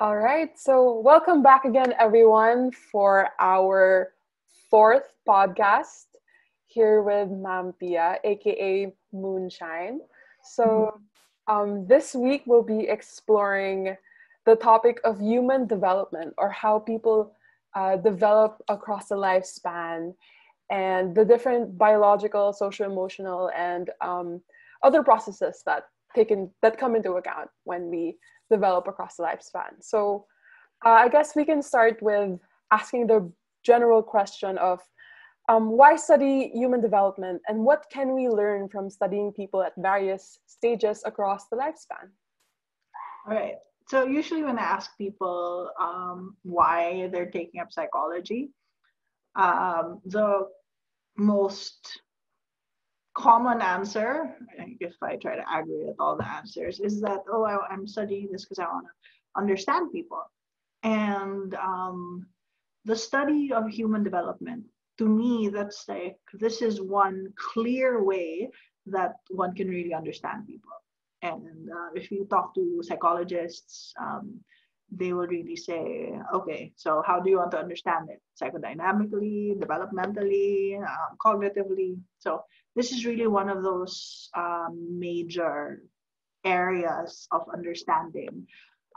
All right, so welcome back again, everyone, for our fourth podcast here with Mam Pia, aka Moonshine. So, um, this week we'll be exploring the topic of human development or how people uh, develop across the lifespan and the different biological, social, emotional, and um, other processes that taken that come into account when we develop across the lifespan. So uh, I guess we can start with asking the general question of um, why study human development and what can we learn from studying people at various stages across the lifespan? All right. So usually when I ask people um, why they're taking up psychology, um, the most common answer, if I try to agree with all the answers, is that, oh, I, am studying this because I want to understand people. And um, the study of human development, to me, that's like, this is one clear way that one can really understand people. And uh, if you talk to psychologists, um, they will really say, okay, so how do you want to understand it? Psychodynamically, developmentally, um, cognitively. So this is really one of those um, major areas of understanding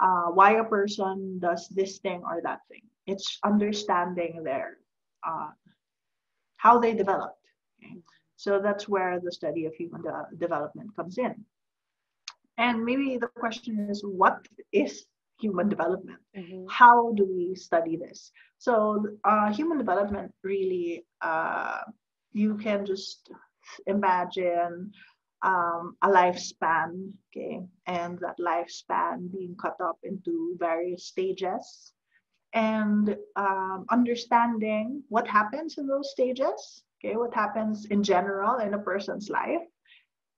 uh, why a person does this thing or that thing. It's understanding their uh, how they developed. Okay? So that's where the study of human de- development comes in. And maybe the question is, what is human development? Mm-hmm. How do we study this? So uh, human development really, uh, you can just imagine um, a lifespan, okay, and that lifespan being cut up into various stages, and um, understanding what happens in those stages, okay, what happens in general in a person's life.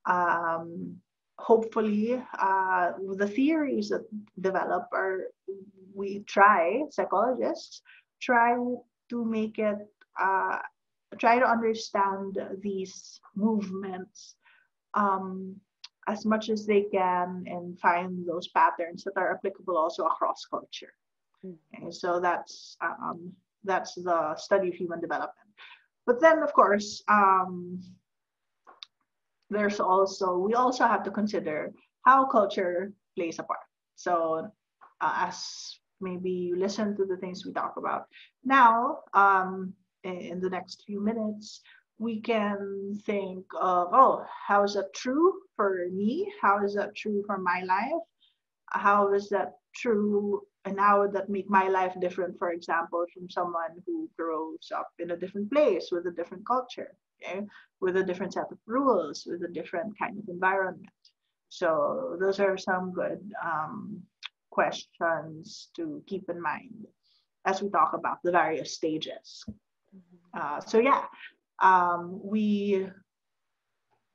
Um, hopefully, uh, the theories that develop are we try psychologists try to make it uh, try to understand these movements um, as much as they can and find those patterns that are applicable also across culture. Okay, so that's um, that's the study of human development. But then, of course, um, there's also we also have to consider how culture plays a part. So, uh, as maybe you listen to the things we talk about now, um, in the next few minutes, we can think of, oh, how is that true for me? How is that true for my life? How is that true? And how would that make my life different, for example, from someone who grows up in a different place with a different culture, okay? with a different set of rules, with a different kind of environment? So, those are some good um, questions to keep in mind as we talk about the various stages. Uh, so yeah, um, we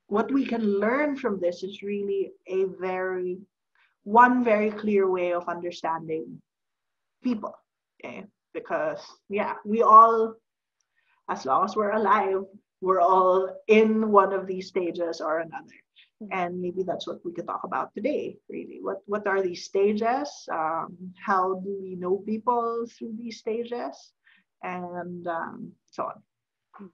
what we can learn from this is really a very one very clear way of understanding people. Okay, because yeah, we all, as long as we're alive, we're all in one of these stages or another mm-hmm. and maybe that's what we could talk about today really what what are these stages um, how do we know people through these stages and um, so on.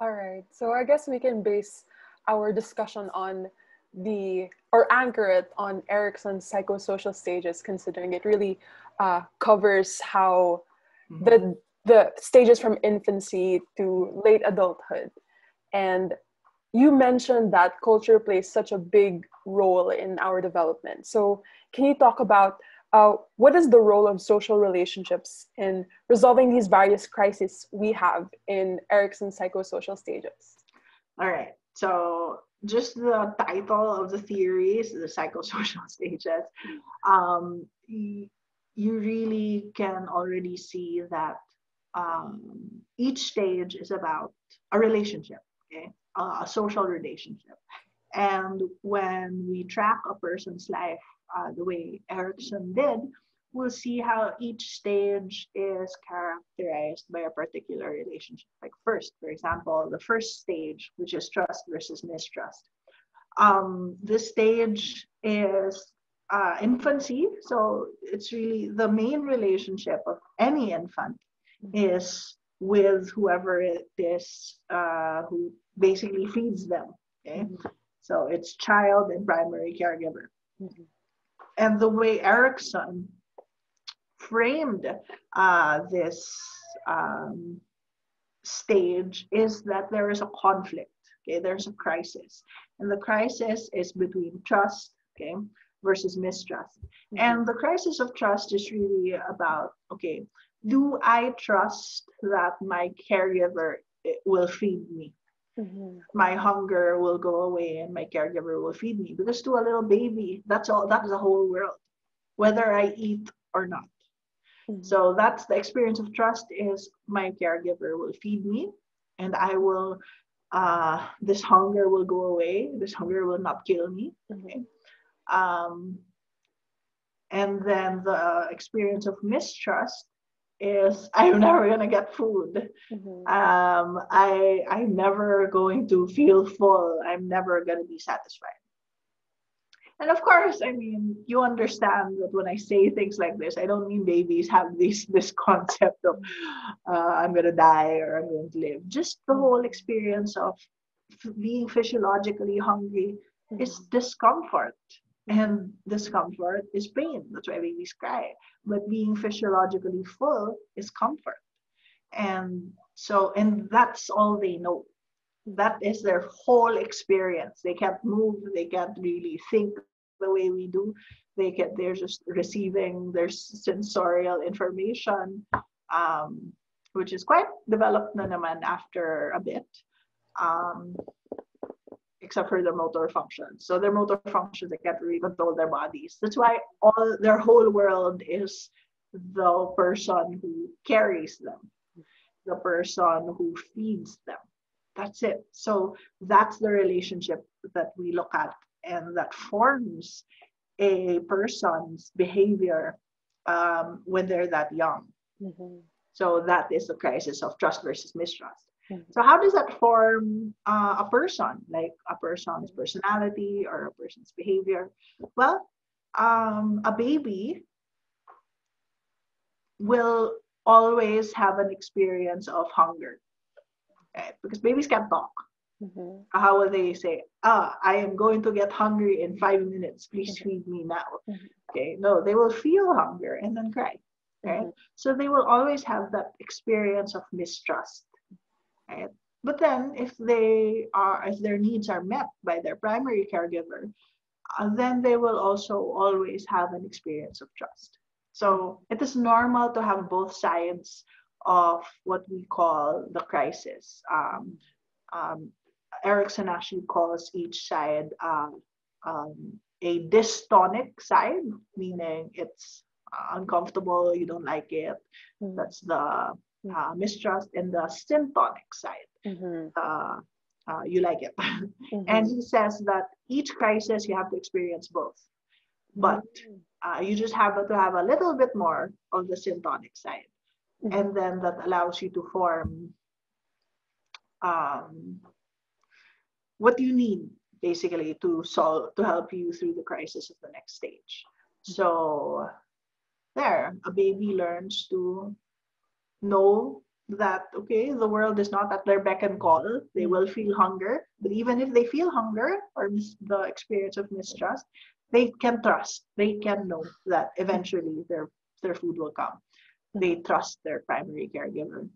All right. So I guess we can base our discussion on the or anchor it on Erikson's psychosocial stages, considering it really uh, covers how mm-hmm. the the stages from infancy to late adulthood. And you mentioned that culture plays such a big role in our development. So can you talk about uh, what is the role of social relationships in resolving these various crises we have in Erikson's psychosocial stages? All right. So just the title of the theory is the psychosocial stages. Um, you really can already see that um, each stage is about a relationship, okay, uh, a social relationship. And when we track a person's life uh, the way Erikson did, we'll see how each stage is characterized by a particular relationship. Like first, for example, the first stage, which is trust versus mistrust. Um, this stage is uh, infancy. So it's really the main relationship of any infant. Is with whoever it is uh, who basically feeds them. Okay, mm-hmm. so it's child and primary caregiver. Mm-hmm. And the way Erikson framed uh, this um, stage is that there is a conflict. Okay, there's a crisis, and the crisis is between trust. Okay, versus mistrust. Mm-hmm. And the crisis of trust is really about okay, do I trust that my caregiver eh, will feed me? Mm-hmm. My hunger will go away and my caregiver will feed me. Because to a little baby, that's all that's the whole world, whether I eat or not. Mm-hmm. So that's the experience of trust is my caregiver will feed me and I will uh, this hunger will go away. This hunger will not kill me. Mm-hmm. Okay? Um, and then the experience of mistrust is I'm never gonna get food. Mm-hmm. Um, I I'm never going to feel full. I'm never gonna be satisfied. And of course, I mean, you understand that when I say things like this, I don't mean babies have this this concept of uh, I'm gonna die or I'm going to live. Just the whole experience of being physiologically hungry mm-hmm. is discomfort and discomfort is pain. That's why babies cry. But being physiologically full is comfort. And so, and that's all they know. That is their whole experience. They can't move, they can't really think the way we do. They get they're just receiving their sensorial information, um, which is quite developed na naman after a bit. Um, except for their motor functions. So their motor functions, they can't really control their bodies. That's why all their whole world is the person who carries them, the person who feeds them. That's it. So that's the relationship that we look at and that forms a person's behavior um, when they're that young. Mm-hmm. So that is the crisis of trust versus mistrust. Mm-hmm. So how does that form uh, a person, like a person's personality or a person's behavior? Well, um, a baby will always have an experience of hunger, right? Because babies can't talk. Mm-hmm. How will they say, "Ah, I am going to get hungry in five minutes. Please mm-hmm. feed me now." Mm-hmm. Okay, no, they will feel hunger and then cry. Right? Mm-hmm. So they will always have that experience of mistrust right? But then if they are, if their needs are met by their primary caregiver, uh, then they will also always have an experience of trust. So it is normal to have both sides of what we call the crisis. Um, um, Erikson actually calls each side um, um a dystonic side, meaning it's uh, uncomfortable, you don't like it. Mm. That's the uh, mistrust in the syntonic side. Mm-hmm. Uh, uh, you like it. mm-hmm. And he says that each crisis you have to experience both, but mm-hmm. uh, you just have to have a little bit more of the syntonic side, mm-hmm. and then that allows you to form um, what you need basically to solve to help you through the crisis of the next stage. Mm-hmm. So there, a baby learns to know that okay the world is not at their beck and call. They will feel hunger. But even if they feel hunger or the experience of mistrust they can trust. They can know that eventually their their food will come. They trust their primary caregiver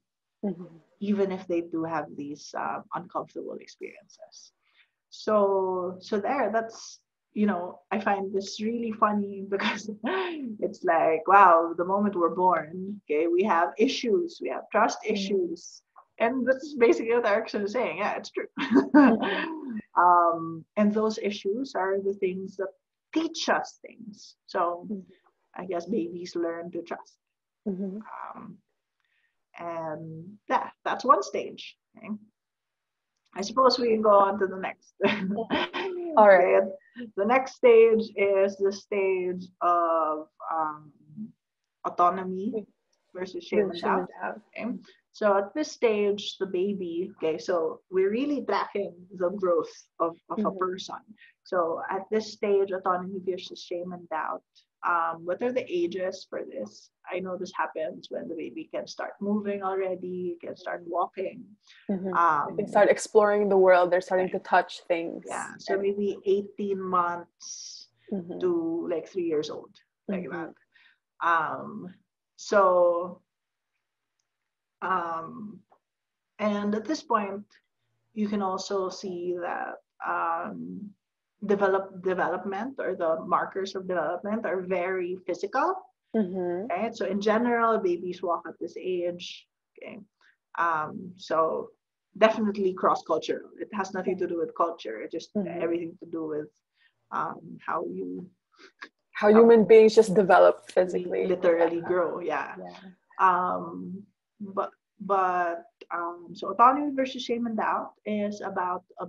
mm-hmm. even if they do have these uh, uncomfortable experiences. So so there that's you know, I find this really funny because it's like, wow, the moment we're born, okay, we have issues, we have trust mm. issues. And this is basically what Erikson is saying. Yeah, it's true. Mm-hmm. um, and those issues are the things that teach us things. So mm-hmm. I guess babies learn to trust. Mm-hmm. Um, and yeah, that's one stage. Okay? I suppose we can go on to the next. All right. The next stage is the stage of um, autonomy versus shame and doubt. Okay? So at this stage, the baby, okay, so we're really tracking the growth of, of mm-hmm. a person. So at this stage, autonomy versus shame and doubt. Um, what are the ages for this? I know this happens when the baby can start moving already, can start walking. Mm-hmm. Um, they start exploring the world. They're starting to touch things. Yeah, so maybe 18 months mm-hmm. to like three years old, like mm-hmm. that. Um, so um, and at this point, you can also see that um, develop development or the markers of development are very physical. Mm-hmm. Right. So in general, babies walk at this age. Okay. Um, so definitely cross cultural. It has nothing to do with culture. It just mm-hmm. everything to do with um, how you how human beings just develop physically literally grow yeah, yeah. um but but um, so autonomy versus shame and doubt is about a,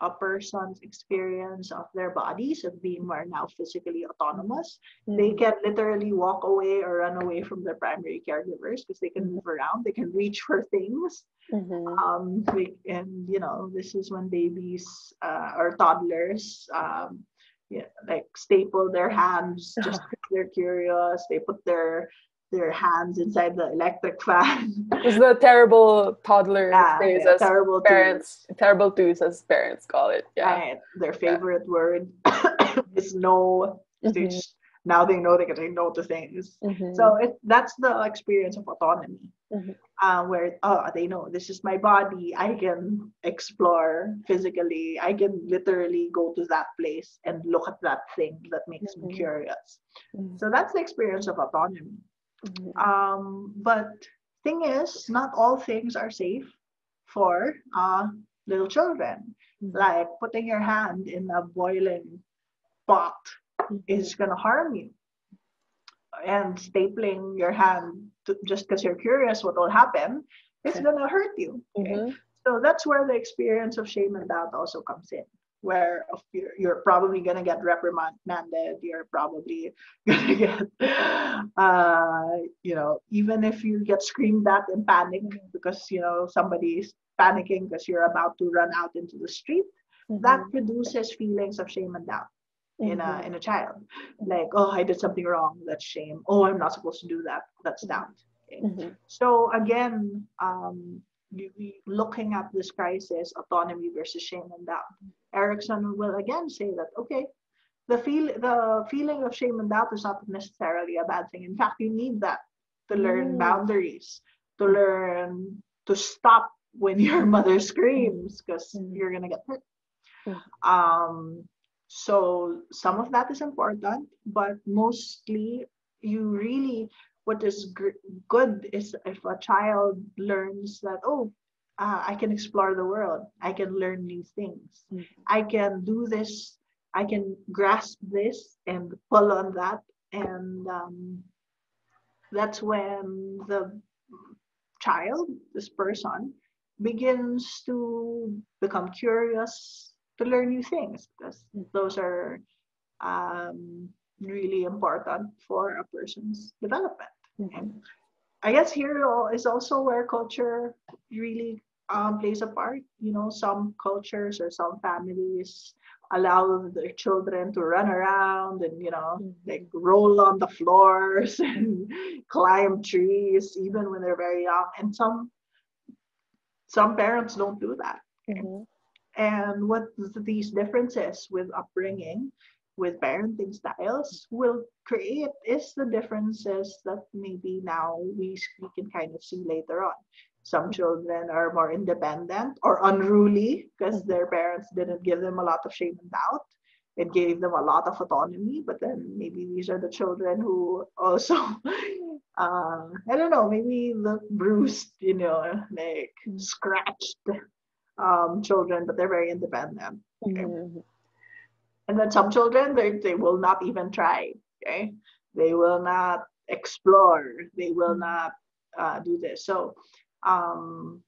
a person's experience of their bodies of being more now physically autonomous. Mm-hmm. They can literally walk away or run away from their primary caregivers because they can mm-hmm. move around. They can reach for things. Mm-hmm. Um, they, and you know this is when babies uh, or toddlers um, yeah, like staple their hands just because they're curious. They put their their hands inside the electric fan. It's the terrible toddler yeah, phase yeah, as terrible parents, twos. terrible twos as parents call it. Yeah. Right. Their favorite yeah. word is no. Mm-hmm. Now they know they can say no to things. Mm-hmm. So it that's the experience of autonomy, mm-hmm. uh, where oh they know this is my body. I can explore physically. I can literally go to that place and look at that thing that makes me mm-hmm. curious. Mm-hmm. So that's the experience of autonomy. Mm-hmm. Um, but thing is, not all things are safe for uh, little children. Mm-hmm. Like putting your hand in a boiling pot mm-hmm. is gonna harm you, and stapling your hand to, just because you're curious what will happen is okay. gonna hurt you. Okay? Mm-hmm. So that's where the experience of shame and doubt also comes in where you're, you're probably going to get reprimanded you're probably going to get uh, you know even if you get screamed at in panic because you know somebody's panicking because you're about to run out into the street mm-hmm. that produces feelings of shame and doubt mm-hmm. in a mm-hmm. in a child like oh i did something wrong that's shame oh i'm not supposed to do that that's doubt okay? mm-hmm. so again um, looking at this crisis, autonomy versus shame and doubt. Erikson will again say that, okay, the feel the feeling of shame and doubt is not necessarily a bad thing. In fact, you need that to learn mm. boundaries, to learn to stop when your mother screams because mm. you're gonna get hurt. Mm. Um, so some of that is important, but mostly you really what is gr- good is if a child learns that oh uh, i can explore the world. I can learn new things. Mm-hmm. i can do this. I can grasp this and pull on that. And um, that's when the child this person begins to become curious to learn new things. Because those are um, really important for a person's development Mm-hmm. I guess here is also where culture really um, plays a part. You know, some cultures or some families allow their children to run around and you know mm-hmm. like roll on the floors and climb trees even when they're very young and some some parents don't do that mm-hmm. and what these differences with upbringing with parenting styles will create is the differences that maybe now we, we can kind of see later on. Some children are more independent or unruly because their parents didn't give them a lot of shame and doubt. It gave them a lot of autonomy, but then maybe these are the children who also, uh, I don't know, maybe the bruised, you know, like mm-hmm. scratched um, children, but they're very independent. Okay? Mm-hmm and then some children, they, they will not even try. Okay. They will not explore. They will mm-hmm. not uh, do this. So um,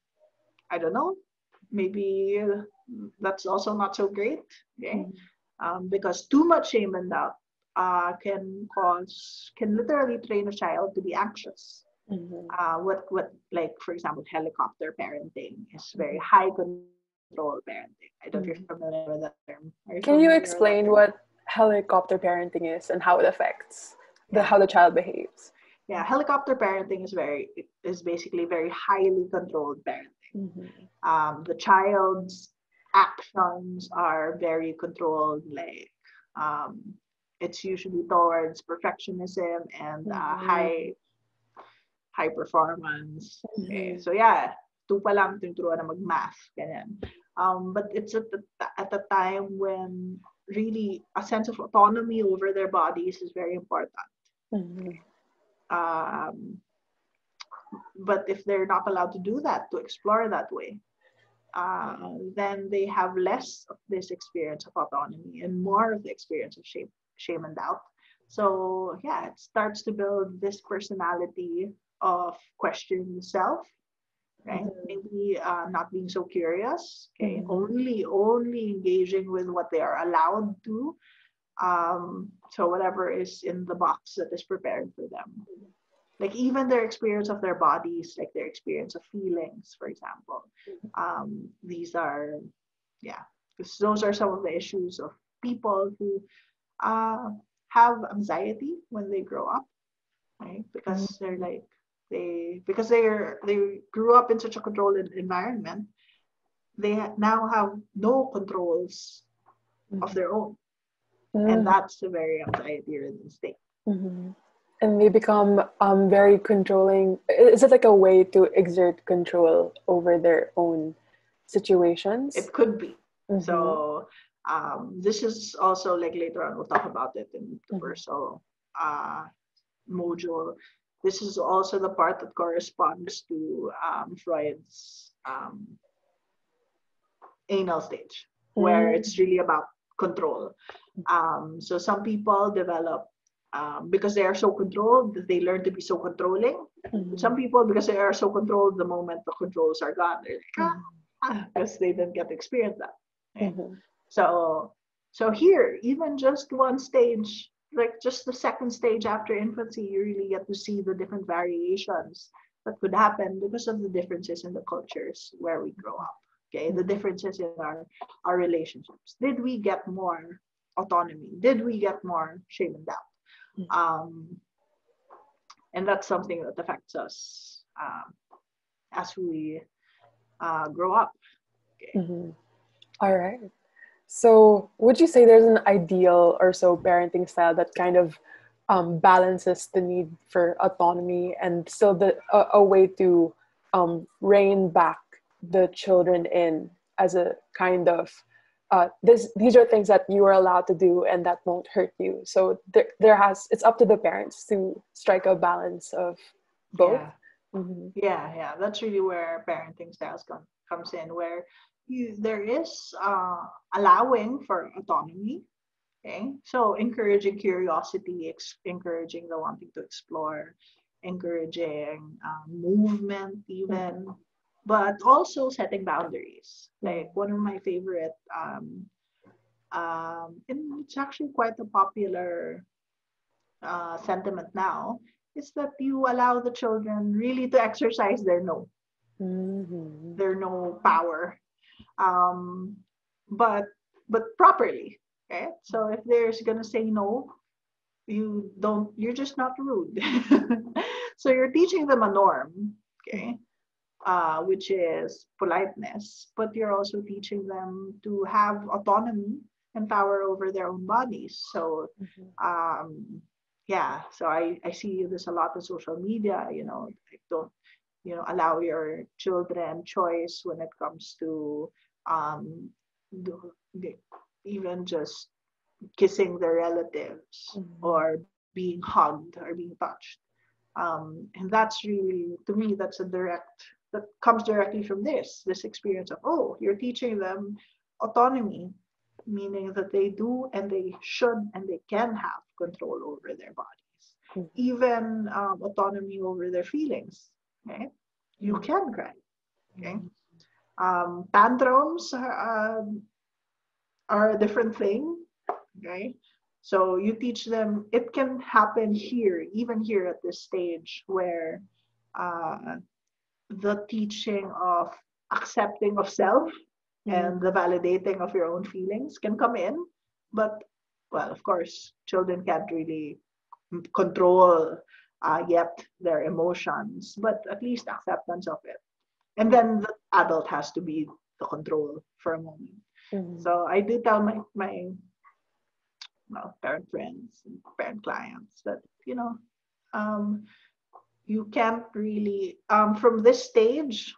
I don't know. Maybe that's also not so great. Okay. Mm-hmm. Um, because too much shame and doubt uh, can cause, can literally train a child to be anxious. Mm-hmm. Uh, what what like for example helicopter parenting is very high control parenting. I don't know if you're mm-hmm. familiar with that term. You Can you explain what helicopter parenting is and how it affects the how the child behaves? Yeah, helicopter parenting is very is basically very highly controlled parenting. Mm-hmm. Um, the child's actions are very controlled, like um, it's usually towards perfectionism and uh, mm-hmm. high high performance. Okay. Mm-hmm. So yeah, two pa lang tinuturuan na mag-math. Ganyan. Um, but it's at the, at the time when really a sense of autonomy over their bodies is very important. Mm-hmm. Um, but if they're not allowed to do that, to explore that way, uh, then they have less of this experience of autonomy and more of the experience of shame, shame and doubt. So yeah, it starts to build this personality of questioning self right mm-hmm. maybe uh, not being so curious okay mm-hmm. only only engaging with what they are allowed to um, so whatever is in the box that is prepared for them like even their experience of their bodies like their experience of feelings for example mm-hmm. um, these are yeah because those are some of the issues of people who uh, have anxiety when they grow up right because mm-hmm. they're like they because they're they grew up in such a controlled environment they now have no controls mm-hmm. of their own mm-hmm. and that's a very anxiety ridden state mm-hmm. and they become um, very controlling is it like a way to exert control over their own situations it could be mm-hmm. so um, this is also like later on we'll talk about it in the first mm-hmm. uh, module this is also the part that corresponds to um, Freud's um, anal stage, mm. where it's really about control. Um, so some people develop um, because they are so controlled, they learn to be so controlling. Mm-hmm. Some people, because they are so controlled, the moment the controls are gone, they're like, ah, mm-hmm. because they didn't get to experience that. Mm-hmm. So, so here, even just one stage like just the second stage after infancy, you really get to see the different variations that could happen because of the differences in the cultures where we grow up. Okay, the differences in our our relationships. Did we get more autonomy? Did we get more shame and doubt? Mm. Um, and that's something that affects us um, as we uh, grow up. Okay. Mm-hmm. All right. So, would you say there's an ideal or so parenting style that kind of um, balances the need for autonomy and still the a, a way to um, rein back the children in as a kind of uh, this these are things that you are allowed to do and that won't hurt you. So there there has it's up to the parents to strike a balance of both. Yeah, mm-hmm. yeah, yeah. That's really where parenting styles come, comes in, where you, there is uh, allowing for autonomy. Okay, so encouraging curiosity, ex- encouraging the wanting to explore, encouraging um, movement, even, but also setting boundaries. Like one of my favorite, um, um, and it's actually quite a popular uh, sentiment now, is that you allow the children really to exercise their no, mm-hmm. their no power um, but but properly. Okay, so if there's gonna say no, you don't. You're just not rude. so you're teaching them a norm. Okay. Uh, which is politeness, but you're also teaching them to have autonomy and power over their own bodies. So, mm-hmm. um, yeah, so I, I see this a lot on social media, you know, don't, you know, allow your children choice when it comes to um, even just kissing their relatives mm-hmm. or being hugged or being touched. Um, and that's really, to me, that's a direct, that comes directly from this, this experience of, oh, you're teaching them autonomy, meaning that they do and they should and they can have control over their bodies, mm-hmm. even um, autonomy over their feelings. Okay? You mm-hmm. can cry. Okay? Mm-hmm. Um, tantrums are, um, are a different thing. Okay. So you teach them, it can happen here, even here at this stage where uh, the teaching of accepting of self mm-hmm. and the validating of your own feelings can come in. But, well, of course, children can't really control uh, yet their emotions, but at least acceptance of it. And then the adult has to be the control for a moment. Mm-hmm. So I do tell my, my well, parent friends and parent clients that, you know, um, you can't really, um, from this stage,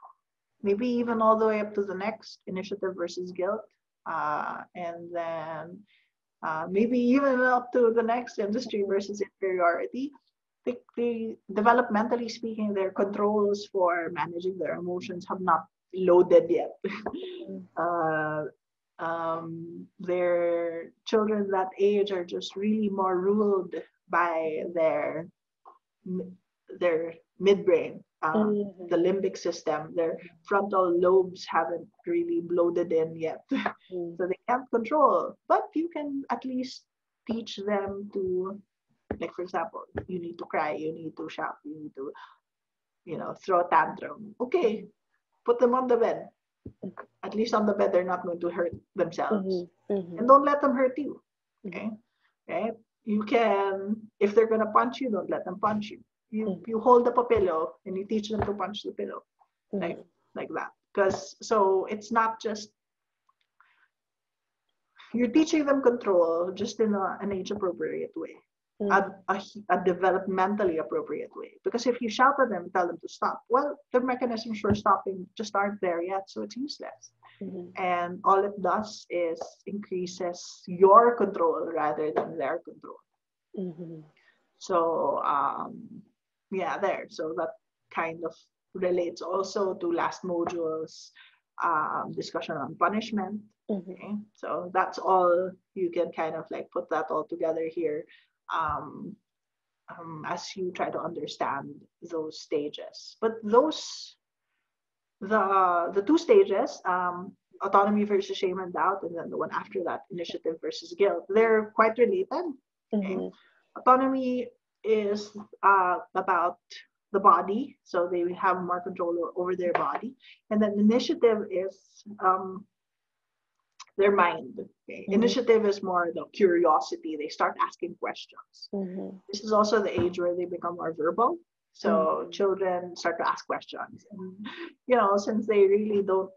maybe even all the way up to the next initiative versus guilt, uh, and then uh, maybe even up to the next industry versus inferiority. They, they, developmentally speaking, their controls for managing their emotions have not loaded yet. uh, um, their children that age are just really more ruled by their their midbrain, um, mm-hmm. the limbic system. Their frontal lobes haven't really bloated in yet, mm-hmm. so they can't control. But you can at least teach them to, like for example, you need to cry, you need to shout, you need to, you know, throw a tantrum. Okay, put them on the bed. At least on the bed, they're not going to hurt themselves, mm-hmm. Mm-hmm. and don't let them hurt you. Okay, right? You can, if they're gonna punch you, don't let them punch you you mm. you hold up a pillow and you teach them to punch the pillow like like that because so it's not just you're teaching them control just in a, an age appropriate way mm. a, a, a, developmentally appropriate way because if you shout at them and tell them to stop well the mechanisms for stopping just aren't there yet so it's useless mm-hmm. and all it does is increases your control rather than their control mm-hmm. so um, yeah there so that kind of relates also to last module's um, discussion on punishment mm-hmm. okay? so that's all you can kind of like put that all together here um, um, as you try to understand those stages. But those the the two stages um, autonomy versus shame and doubt and then the one after that initiative versus guilt they're quite related. Mm-hmm. autonomy is uh, about the body, so they have more control over their body, and then initiative is um, their mind. Okay? Mm-hmm. Initiative is more the curiosity. They start asking questions. Mm-hmm. This is also the age where they become more verbal. So mm-hmm. children start to ask questions, and you know, since they really don't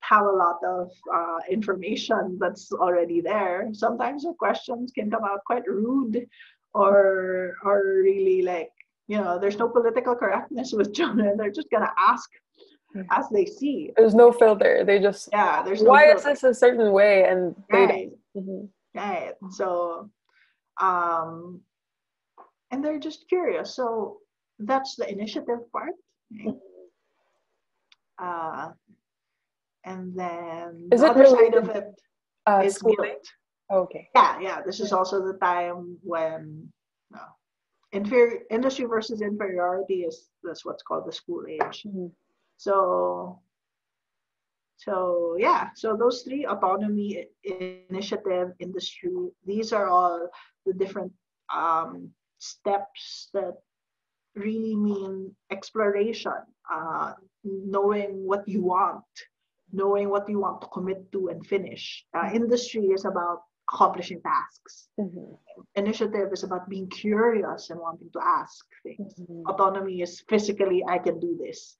have a lot of uh, information that's already there, sometimes the questions can come out quite rude or or really like you know there's no political correctness with children they're just gonna ask hmm. As they see there's no filter they just yeah there's no why filter. is this a certain way and they right. Mm-hmm. right so um and they're just curious so that's the initiative part right? Mm-hmm. uh and then is the it other side of it uh, is guilt Okay. Yeah, yeah. This is also the time when no, inferior industry versus inferiority is that's what's called the school age. Mm-hmm. So so yeah, so those three autonomy, initiative, industry, these are all the different um, steps that really mean exploration, uh, knowing what you want, knowing what you want to commit to and finish. Uh, industry is about accomplishing tasks. Mm-hmm. Initiative is about being curious and wanting to ask things. Mm-hmm. Autonomy is physically, I can do this.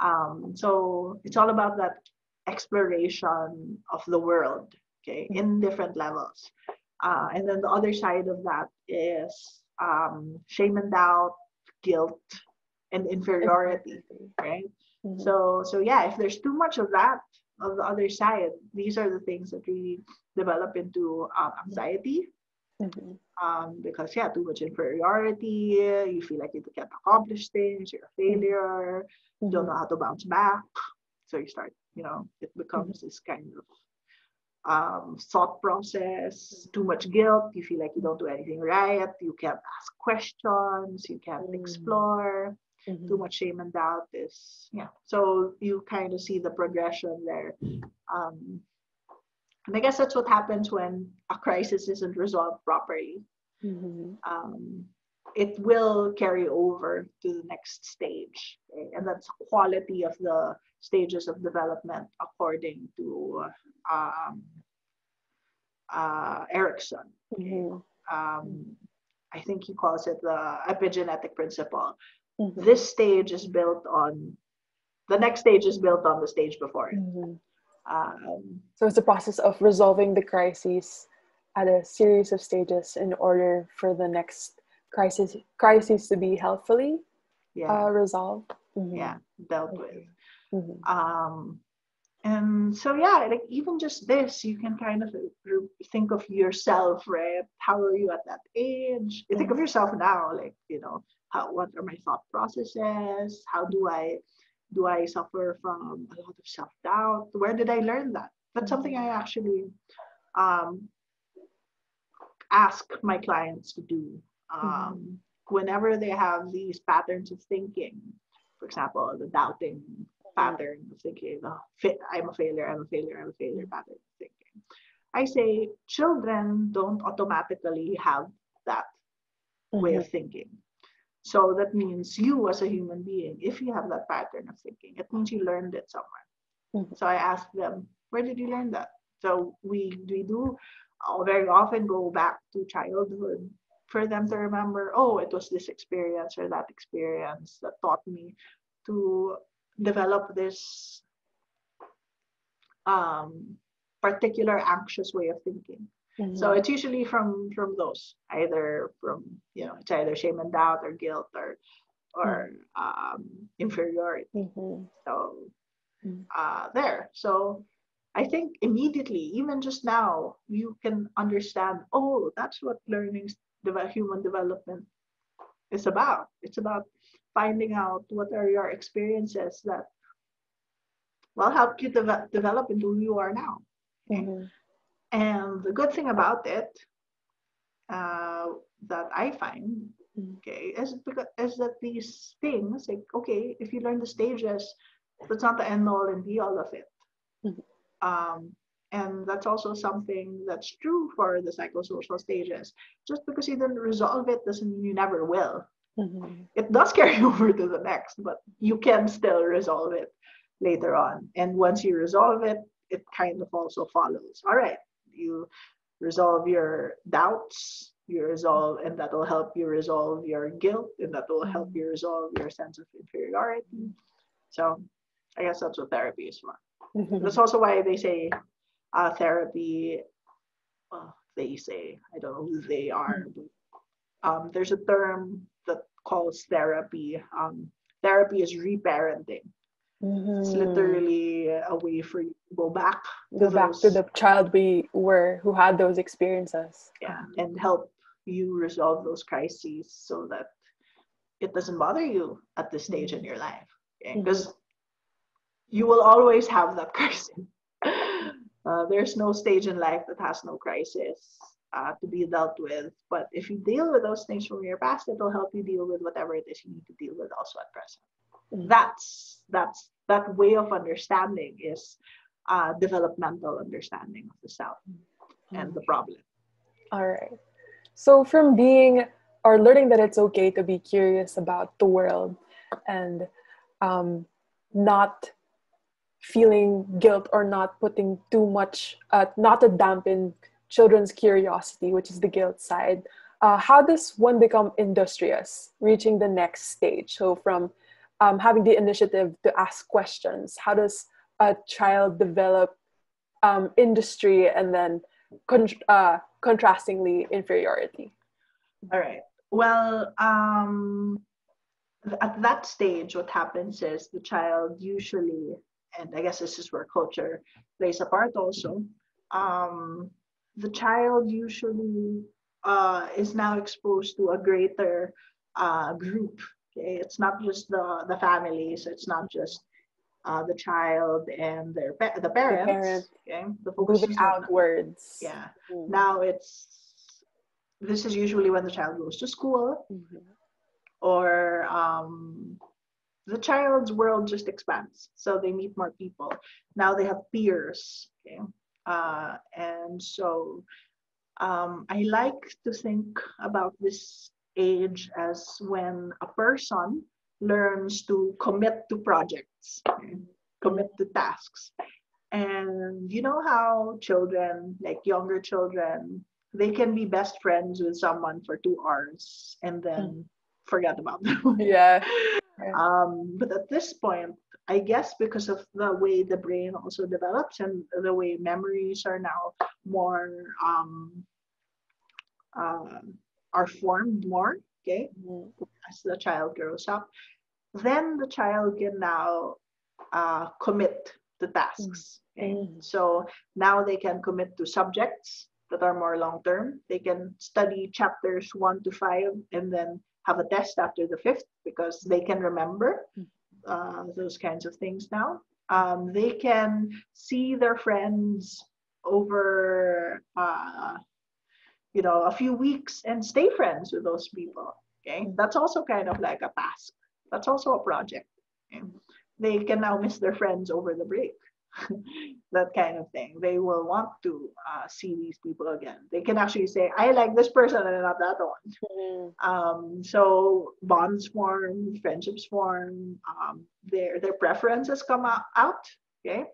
Um, so it's all about that exploration of the world, okay, in mm-hmm. different levels. Uh, and then the other side of that is um, shame and doubt, guilt, and inferiority, right? Mm-hmm. So, so yeah, if there's too much of that, on the other side, these are the things that really develop into um, anxiety. Mm-hmm. Um, because yeah, too much inferiority, you feel like you can't accomplish things, you're a failure, mm-hmm. you don't know how to bounce back. So you start, you know, it becomes mm-hmm. this kind of um, thought process, too much guilt, you feel like you don't do anything right, you can't ask questions, you can't mm-hmm. explore mm-hmm. too much shame and doubt is yeah so you kind of see the progression there um, and i guess that's what happens when a crisis isn't resolved properly mm-hmm. um, it will carry over to the next stage. Okay? And that's quality of the stages of development according to um, uh, Erikson. Okay? Mm-hmm. Um, I think he calls it the epigenetic principle. Mm-hmm. This stage is built on the next stage is built on the stage before it. Mm-hmm. Um, so it's a process of resolving the crises at a series of stages in order for the next crisis crises to be healthfully yeah. uh, resolved. Mm-hmm. Yeah, dealt with. Mm-hmm. Um, and so yeah, like even just this, you can kind of think of yourself, right? How are you at that age? You think of yourself now, like you know, how what are my thought processes? How do I do I suffer from a lot of self doubt? Where did I learn that? That's something I actually um, ask my clients to do um, mm-hmm. whenever they have these patterns of thinking. For example, the doubting pattern of thinking, oh, I'm a failure, I'm a failure, I'm a failure pattern of thinking. I say children don't automatically have that mm-hmm. way of mm-hmm. thinking. So that means you as a human being, if you have that pattern of thinking, it means you learned it somewhere. Mm-hmm. So I ask them, where did you learn that? So we we do uh, very often go back to childhood for them to remember, oh, it was this experience or that experience that taught me to develop this um, particular anxious way of thinking. Mm-hmm. So it's usually from from those, either from you know, it's either shame and doubt or guilt or or mm-hmm. um, inferiority. Mm-hmm. So mm-hmm. uh, there. So I think immediately, even just now, you can understand. Oh, that's what learning human development is about. It's about finding out what are your experiences that will help you de- develop into who you are now. Okay? Mm-hmm. And the good thing about it uh, that I find, mm-hmm. okay, is because is that these things, like okay, if you learn the stages, that's not the end all and be all of it. Mm-hmm. Um, and that's also something that's true for the psychosocial stages. Just because you didn't resolve it doesn't mean you never will. Mm-hmm. It does carry over to the next, but you can still resolve it later on. And once you resolve it, it kind of also follows. All right, you resolve your doubts, you resolve, and that will help you resolve your guilt, and that will help you resolve your sense of inferiority. So I guess that's what therapy is for. Mm-hmm. That's also why they say uh, therapy, well, they say, I don't know who they are, mm-hmm. but um, there's a term that calls therapy. Um, therapy is reparenting. Mm-hmm. It's literally a way for you to go back. Go to back those, to the child we were who had those experiences. Yeah, and help you resolve those crises so that it doesn't bother you at this stage in your life. Because okay? mm-hmm. you will always have that crisis. Uh, there's no stage in life that has no crisis uh, to be dealt with. But if you deal with those things from your past, it'll help you deal with whatever it is you need to deal with also at present. That's that's that way of understanding is uh, developmental understanding of the self mm-hmm. and the problem. All right. So from being or learning that it's okay to be curious about the world and um, not feeling guilt or not putting too much, uh, not to dampen children's curiosity, which is the guilt side. Uh, how does one become industrious, reaching the next stage? So, from um, having the initiative to ask questions, how does a child develop um, industry and then con- uh, contrastingly inferiority? All right. Well, um, at that stage, what happens is the child usually and I guess this is where culture plays a part also. Um, the child usually uh, is now exposed to a greater uh, group. Okay, it's not just the the family, so it's not just uh, the child and their pa- the parents. The parent. Okay, the focus moving outwards. Yeah. Mm-hmm. Now it's this is usually when the child goes to school, mm-hmm. or um, the child's world just expands. So they meet more people. Now they have peers. Okay? Uh, and so um, I like to think about this age as when a person learns to commit to projects, commit to tasks. And you know how children, like younger children, they can be best friends with someone for two hours and then mm. forget about them. Yeah. Um, but at this point, I guess because of the way the brain also develops and the way memories are now more um, uh, are formed more, okay, mm. as the child grows up, then the child can now uh, commit to tasks. Okay? Mm. So now they can commit to subjects that are more long term. They can study chapters one to five and then have a test after the fifth because they can remember mm. uh, those kinds of things now. Um, they can see their friends over, uh, you know, a few weeks and stay friends with those people. Okay, that's also kind of like a task. That's also a project. Okay? They can now miss their friends over the break. that kind of thing. They will want to uh, see these people again. They can actually say, I like this person and not that one. Mm. Um, so bonds form, friendships form, um, their, their preferences come out. Okay.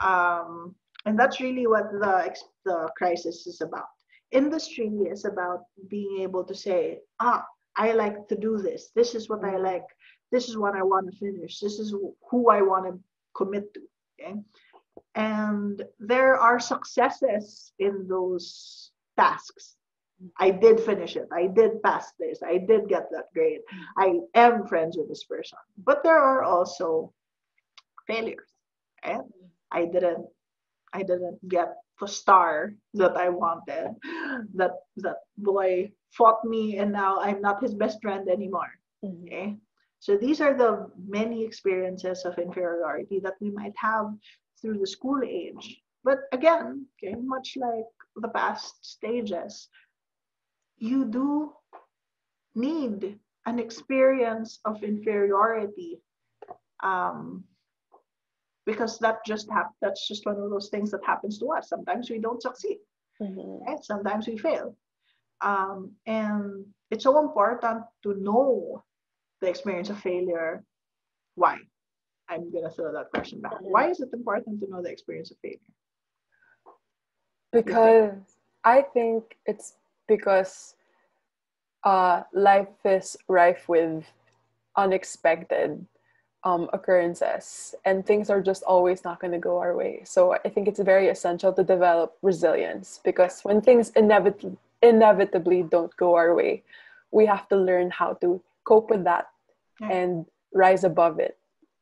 Mm. Um, and that's really what the, the crisis is about. Industry is about being able to say, ah, I like to do this. This is what I mm. like. This is what I want to finish. This is who I want to commit to. Okay and there are successes in those tasks i did finish it i did pass this i did get that grade i am friends with this person but there are also failures right? i didn't i didn't get the star that i wanted that that boy fought me and now i'm not his best friend anymore mm-hmm. okay so these are the many experiences of inferiority that we might have through the school age. But again, okay, much like the past stages, you do need an experience of inferiority um, because that just hap- that's just one of those things that happens to us. Sometimes we don't succeed, mm-hmm. right? Sometimes we fail. Um, and it's so important to know the experience of failure. Why? I'm gonna throw that question back. Why is it important to know the experience of failure? Because I think it's because uh, life is rife with unexpected um, occurrences and things are just always not going to go our way. So I think it's very essential to develop resilience because when things inevitably inevitably don't go our way, we have to learn how to cope with that and rise above it.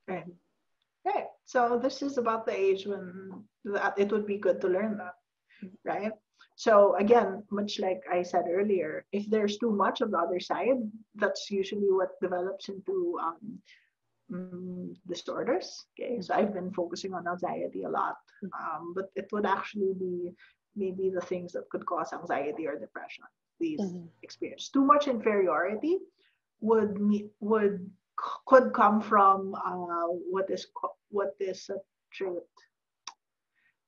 Okay. Okay. So this is about the age when that it would be good to learn that, right? So again, much like I said earlier, if there's too much of the other side, that's usually what develops into um, um, disorders. Okay, so I've been focusing on anxiety a lot, um, but it would actually be maybe the things that could cause anxiety or depression. These mm-hmm. experience too much inferiority would me would could come from uh, what is what is a trait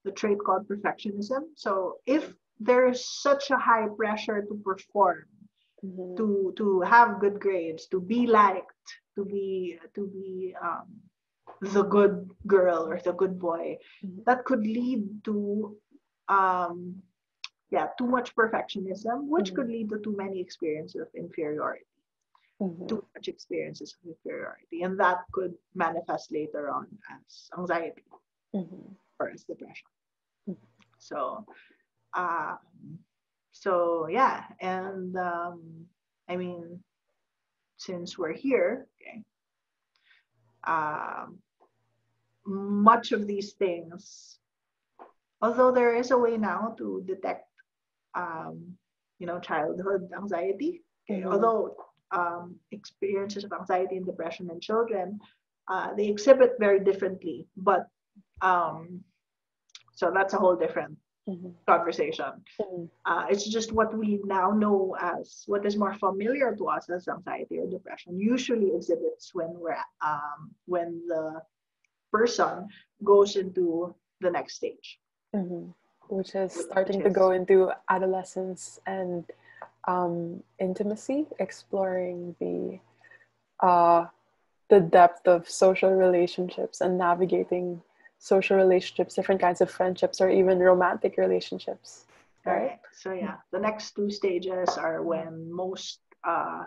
the trait called perfectionism so if there is such a high pressure to perform mm-hmm. to to have good grades to be liked to be to be um, the good girl or the good boy mm-hmm. that could lead to um yeah too much perfectionism which mm-hmm. could lead to too many experiences of inferiority mm-hmm. too much experiences of inferiority. And that could manifest later on as anxiety mm-hmm. or as depression. Mm-hmm. So, um, so yeah, and um, I mean, since we're here, okay, um, much of these things, although there is a way now to detect, um, you know, childhood anxiety. Okay, mm-hmm. although um, experiences of anxiety and depression in children, uh, they exhibit very differently. But um, so that's a whole different mm-hmm. conversation. Mm-hmm. Uh, it's just what we now know as what is more familiar to us as anxiety or depression usually exhibits when we're um, when the person goes into the next stage. Mm-hmm. Which is starting which is, to go into adolescence and um, intimacy, exploring the uh, the depth of social relationships and navigating social relationships, different kinds of friendships, or even romantic relationships. Right. So yeah, the next two stages are when most uh,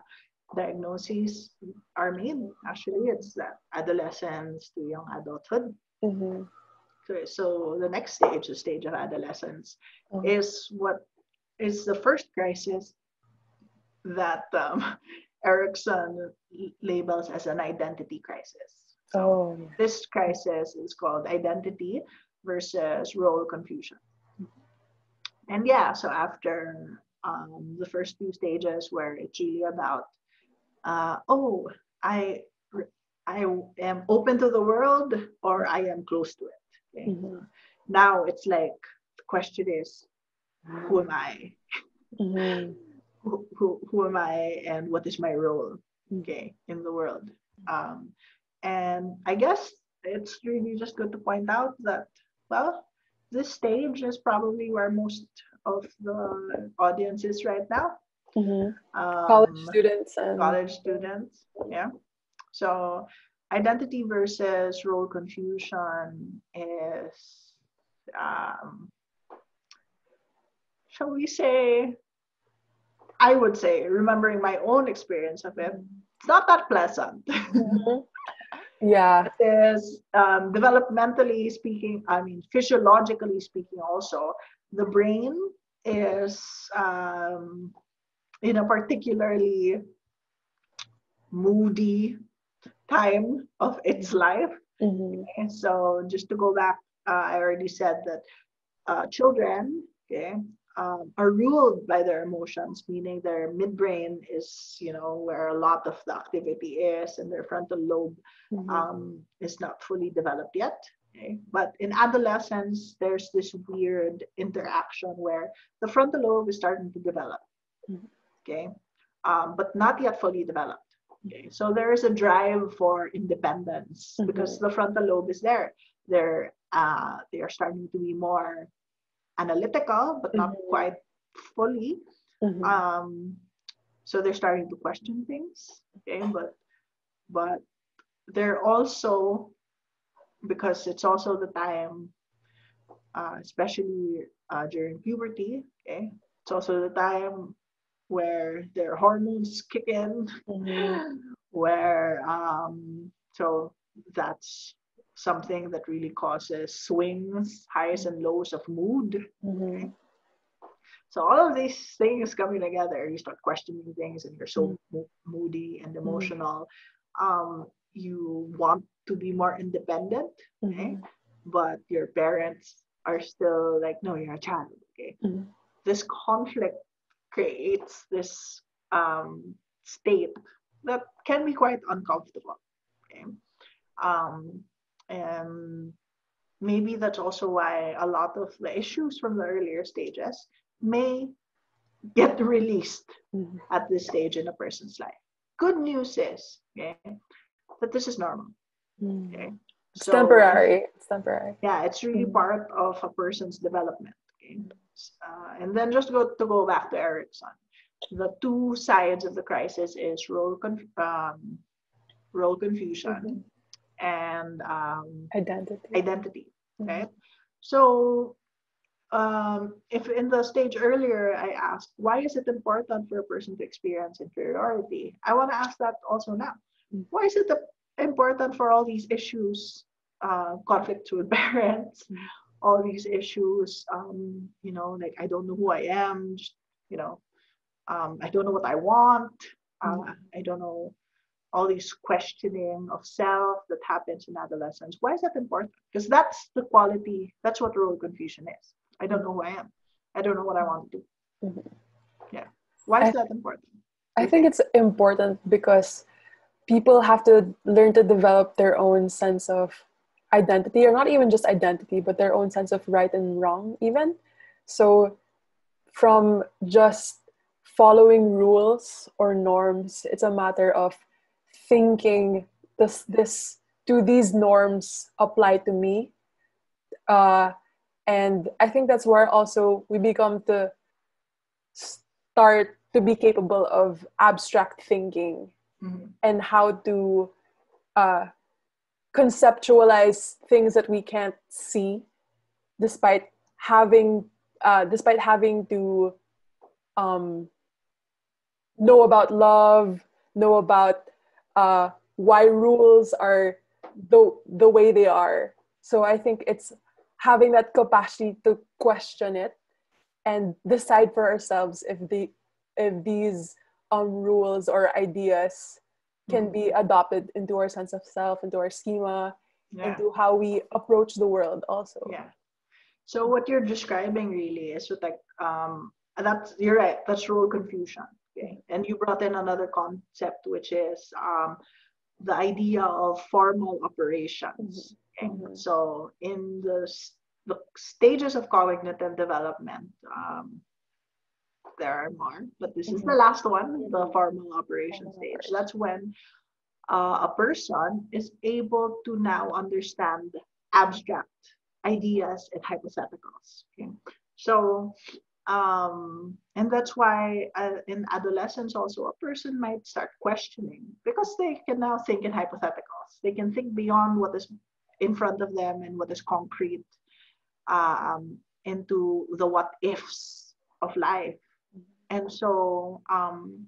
diagnoses are made. Actually, it's that adolescence to young adulthood. Mm-hmm. Okay, so the next stage, the stage of adolescence, Mhm. is what is the first crisis that um, Erikson labels as an identity crisis. Oh, This crisis is called identity versus role confusion. And yeah, so after um, the first two stages where it's really about, uh, oh, I I am open to the world or I am close to it. Okay? Mhm. Now it's like the question is, who am I? Mhm. Who, who, who am I and what is my role? Mm. Okay, in the world. Um, and I guess it's really just good to point out that, well, this stage is probably where most of the audience is right now. Mhm. Um, college students and college students. Yeah. So identity versus role confusion is, um, shall we say, I would say, remembering my own experience of it, it's not that pleasant. Mhm. Yeah, is um, developmentally speaking, I mean, physiologically speaking, also, the brain is um, in a particularly moody time of its life. Mhm. And so, just to go back, uh, I already said that uh, children, okay, um, are ruled by their emotions, meaning their midbrain is, you know, where a lot of the activity is, and their frontal lobe Mhm. um, is not fully developed yet. Okay? But in adolescence, there's this weird interaction where the frontal lobe is starting to develop, Mhm. okay, um, but not yet fully developed. Okay, so there is a drive for independence Mhm. because the frontal lobe is there. They're uh, they are starting to be more analytical, but not Mhm. quite fully. Mhm. Um, so they're starting to question things. Okay, but but they're also because it's also the time, uh, especially uh, during puberty. Okay, it's also the time where their hormones kick in, Mhm. where um, so that's something that really causes swings, highs and lows of mood. Mhm. So all of these things coming together, you start questioning things, and you're so mo- moody and emotional. Um, you want to be more independent, okay? Mhm. but your parents are still like, no, you're a child. Okay, this conflict creates this um, state that can be quite uncomfortable. Okay, um, and maybe that's also why a lot of the issues from the earlier stages may get released Mhm. at this stage in a person's life. Good news is, okay, that this is normal. Mhm. Okay, It's So, temporary. It's temporary. Yeah, it's really Mhm. part of a person's development. Okay, uh, and then just go to go back to Erikson. The two sides of the crisis is role conf- um, role confusion and um, Identity. identity. Mhm. Okay, so um, if in the stage earlier I asked why is it important for a person to experience inferiority, I want to ask that also now. Mm. Why is it the- important for all these issues, uh, conflicts with parents, Mm. all these issues, um, you know, like I don't know who I am, just, you know, um, I don't know what I want, uh, Mm. I don't know all these questioning of self that happens in adolescence. Why is that important? Because that's the quality, that's what role confusion is. I don't know who I am. I don't know what I want to do. Mhm. Yeah. Why is I- that important? I think it's important because people have to learn to develop their own sense of identity, or not even just identity, but their own sense of right and wrong, even. So, from just following rules or norms, it's a matter of thinking does this do these norms apply to me? Uh, and I think that's where also we become to start to be capable of abstract thinking Mhm. and how to uh, conceptualize things that we can't see despite having uh, despite having to um, know about love know about uh, why rules are the, the way they are so i think it's having that capacity to question it and decide for ourselves if the if these um, rules or ideas can Mhm. be adopted into our sense of self into our schema Yeah. into how we approach the world also Yeah. So what you're describing really is with like um that's you're right, that's role confusion. Okay. And you brought in another concept which is um the idea of formal operations. Okay. Mhm. So in the the stages of cognitive development, um, there are more, but this is the Mhm. last one, the Mhm. formal operation stage. That's when uh, a person is able to now understand abstract ideas and hypotheticals. Okay? So, um, and that's why uh, in adolescence also a person might start questioning because they can now think in hypotheticals. They can think beyond what is in front of them and what is concrete um, into the what ifs of life. And so um,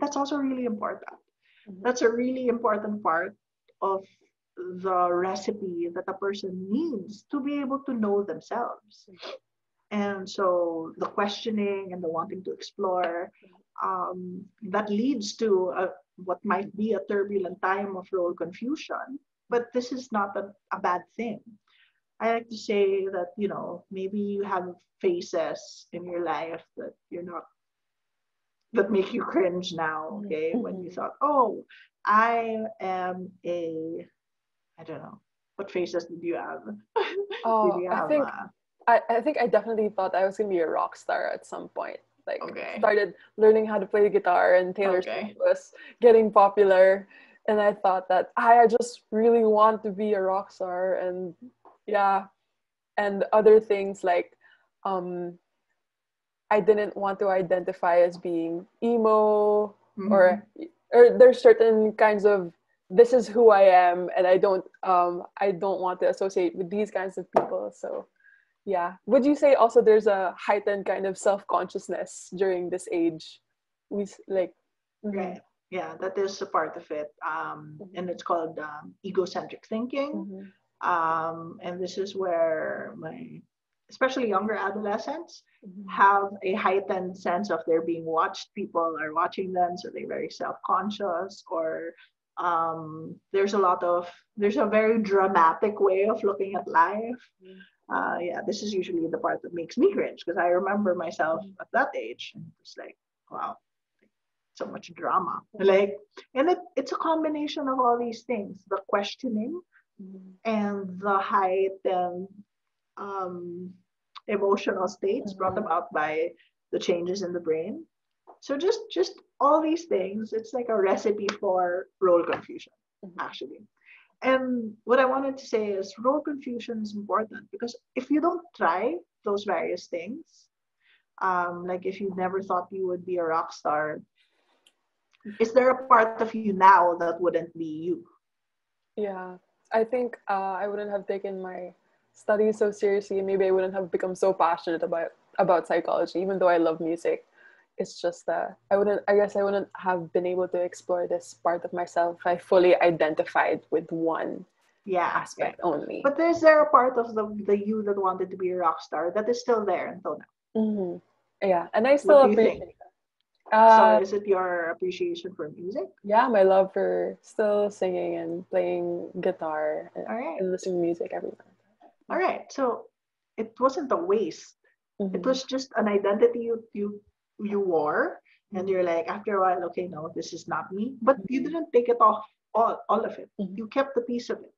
that's also really important Mhm. that's a really important part of the recipe that a person needs to be able to know themselves. And so the questioning and the wanting to explore um, that leads to a, what might be a turbulent time of role confusion. But this is not a, a bad thing. I like to say that, you know, maybe you have phases in your life that you're not that make you cringe now, okay? When you Mhm. thought, oh, I am a, I don't know, what phases did you have? Oh, did you I think uh, I, I think I definitely thought I was gonna be a rock star at some point. Like Okay. started learning how to play the guitar and Taylor Okay. Swift was getting popular and I thought that I, I just really want to be a rock star and yeah. And other things like um I didn't want to identify as being emo mhm. or or there's certain kinds of this is who I am and I don't um I don't want to associate with these kinds of people so yeah would you say also there's a heightened kind of self-consciousness during this age we like mhm, Right. Yeah, that is a part of it. Um, Mhm. and it's called um, egocentric thinking. mhm, Um, and this is where my, especially younger adolescents, mhm, have a heightened sense of they're being watched. People are watching them, so they're very self-conscious. Or um, there's a lot of there's a very dramatic way of looking at life. Uh, yeah, this is usually the part that makes me cringe because I remember myself Mhm. at that age and it's like, wow, so much drama. Like, and it, it's a combination of all these things: the questioning mhm, and the heightened um, emotional states brought Mhm. about by the changes in the brain. So just just all these things, it's like a recipe for role confusion, actually. And what I wanted to say is role confusion is important because if you don't try those various things, um, like if you never thought you would be a rock star, is there a part of you now that wouldn't be you? yeah i think uh, i wouldn't have taken my studies so seriously and maybe i wouldn't have become so passionate about about psychology even though i love music it's just that i wouldn't i guess i wouldn't have been able to explore this part of myself if i fully identified with one Yeah. aspect only But is there a part of the, the you that wanted to be a rock star that is still there until now? hmm yeah and i still you think? appreciate that uh, so is it your appreciation for music? yeah my love for still singing and playing guitar and, right. and listening to music every night All right. So it wasn't a waste. It Mhm. was just an identity you you, you wore. And you're like, after a while, okay, no, this is not me. But you Mhm. didn't take it off all, all of it. Mhm. You kept a piece of it.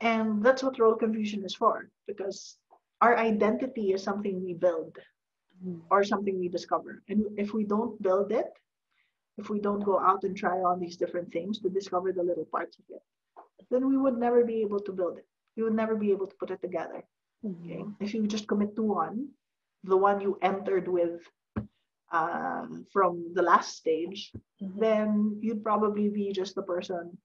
And that's what role confusion is for. Because our identity is something we build or something we discover. And if we don't build it, if we don't go out and try on these different things to discover the little parts of it, then we would never be able to build it. You would never be able to put it together. Okay. If you just commit to one, the one you entered with uh, from the last stage, Mhm. then you'd probably be just the person,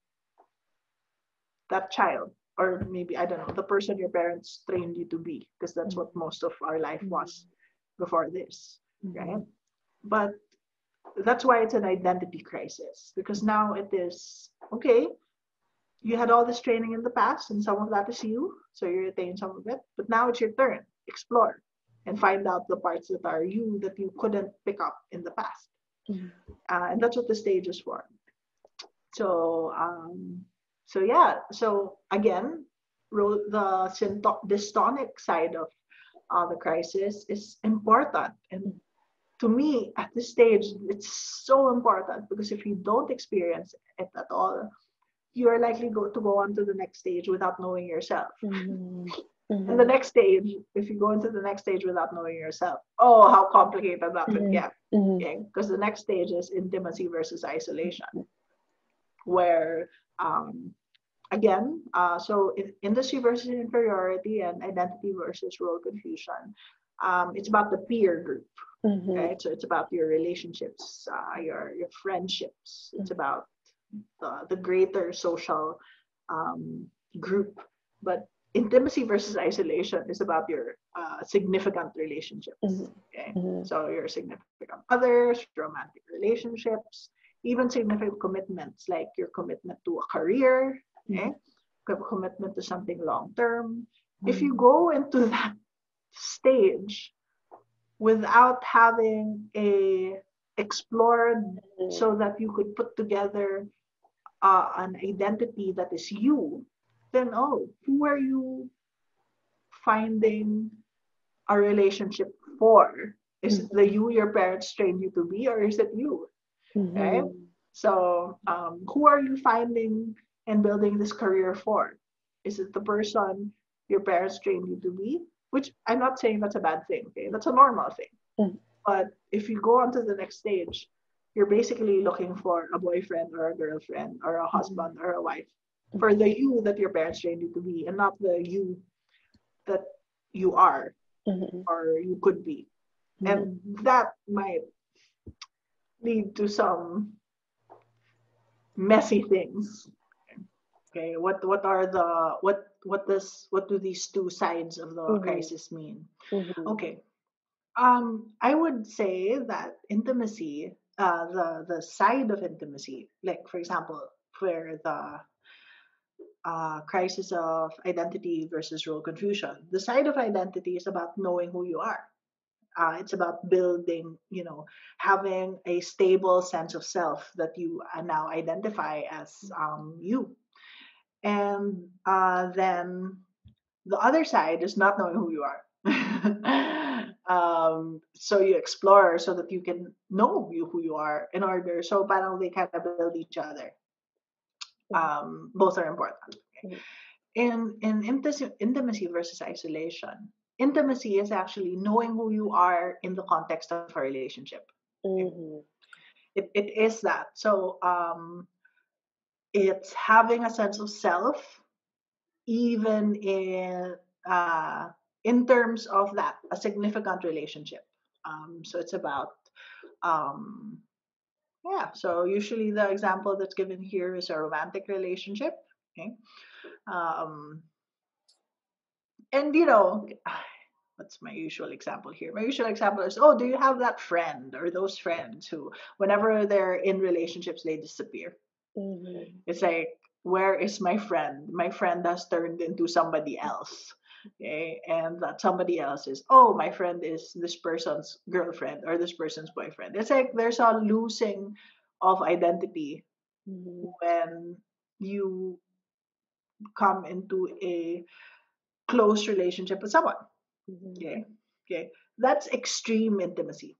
that child, or maybe, I don't know, the person your parents trained you to be, because that's what most of our life was before this, right? But that's why it's an identity crisis, because now it is, okay, you had all this training in the past, and some of that is you, so you retain some of it, but now it's your turn. Explore and find out the parts that are you that you couldn't pick up in the past. Mhm. Uh, and that's what the stage is for. So, um, so yeah. So again, ro- the synto- dystonic side of uh, the crisis is important, and to me, at this stage, it's so important because if you don't experience it at all, you are likely go to go on to the next stage without knowing yourself. Mhm. And the next stage, if you go into the next stage without knowing yourself, oh, how complicated that could Mhm. get. Mhm. Okay, because the next stage is intimacy versus isolation, where um, again, uh, so in, industry versus inferiority and identity versus role confusion. Um, it's about the peer group, right? So it's about your relationships, uh, your your friendships. It's about the, the greater social um, group. But intimacy versus isolation is about your uh, significant relationships. Mhm. Okay. Mhm. So your significant others, romantic relationships, even significant commitments like your commitment to a career, okay? Com- commitment to something long term. If you go into that stage without having a explored Mhm. so that you could put together uh, an identity that is you, then oh, who are you finding a relationship for? Is it the you your parents trained you to be, or is it you? right? Mhm. So, um, who are you finding and building this career for? Is it the person your parents trained you to be? Which I'm not saying that's a bad thing, okay? That's a normal thing. Mm. But if you go on to the next stage, you're basically looking for a boyfriend or a girlfriend or a husband or a wife for the you that your parents trained you to be and not the you that you are Mhm. or you could be. And that might lead to some messy things. Okay, what what are the what what does what do these two sides of the Mhm. crisis mean? Mhm. Okay. Um, I would say that intimacy, uh, the the side of intimacy, like for example, where the uh, crisis of identity versus role confusion, the side of identity is about knowing who you are. Uh, it's about building, you know, having a stable sense of self that you uh, now identify as um, you. And uh, then the other side is not knowing who you are. um, so you explore so that you can know you who you are in order. So parang they kind of build each other. Um, both are important. In in intimacy, intimacy versus isolation, intimacy is actually knowing who you are in the context of a relationship. Mhm. It, it is that. So um, it's having a sense of self, even in uh, in terms of that a significant relationship. Um, so it's about um, yeah. So usually the example that's given here is a romantic relationship. Okay. Um, and you know, what's my usual example here? My usual example is, oh, do you have that friend or those friends who, whenever they're in relationships, they disappear? Mhm. It's like, where is my friend? My friend has turned into somebody else. Okay, and that somebody else is, oh, my friend is this person's girlfriend or this person's boyfriend. It's like there's a losing of identity Mhm. when you come into a close relationship with someone. Mhm. Okay. Okay. That's extreme intimacy.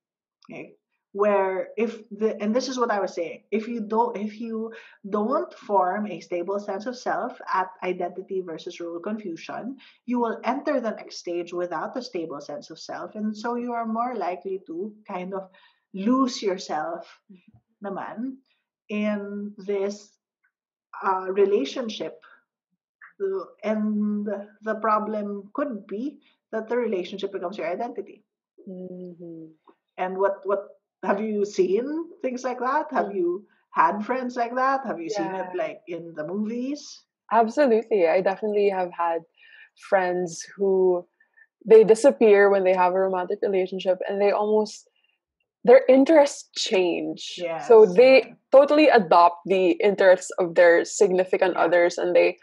Okay. Where if the and this is what I was saying, if you don't if you don't form a stable sense of self at identity versus role confusion, you will enter the next stage without a stable sense of self. And so you are more likely to kind of lose yourself naman in this uh, relationship and the problem could be that the relationship becomes your identity Mhm. and what what have you seen things like that? Have mm. you had friends like that? Have you seen it like in the movies? Absolutely. I definitely have had friends who they disappear when they have a romantic relationship and they almost their interests change. So they totally adopt the interests of their significant Yeah. others and they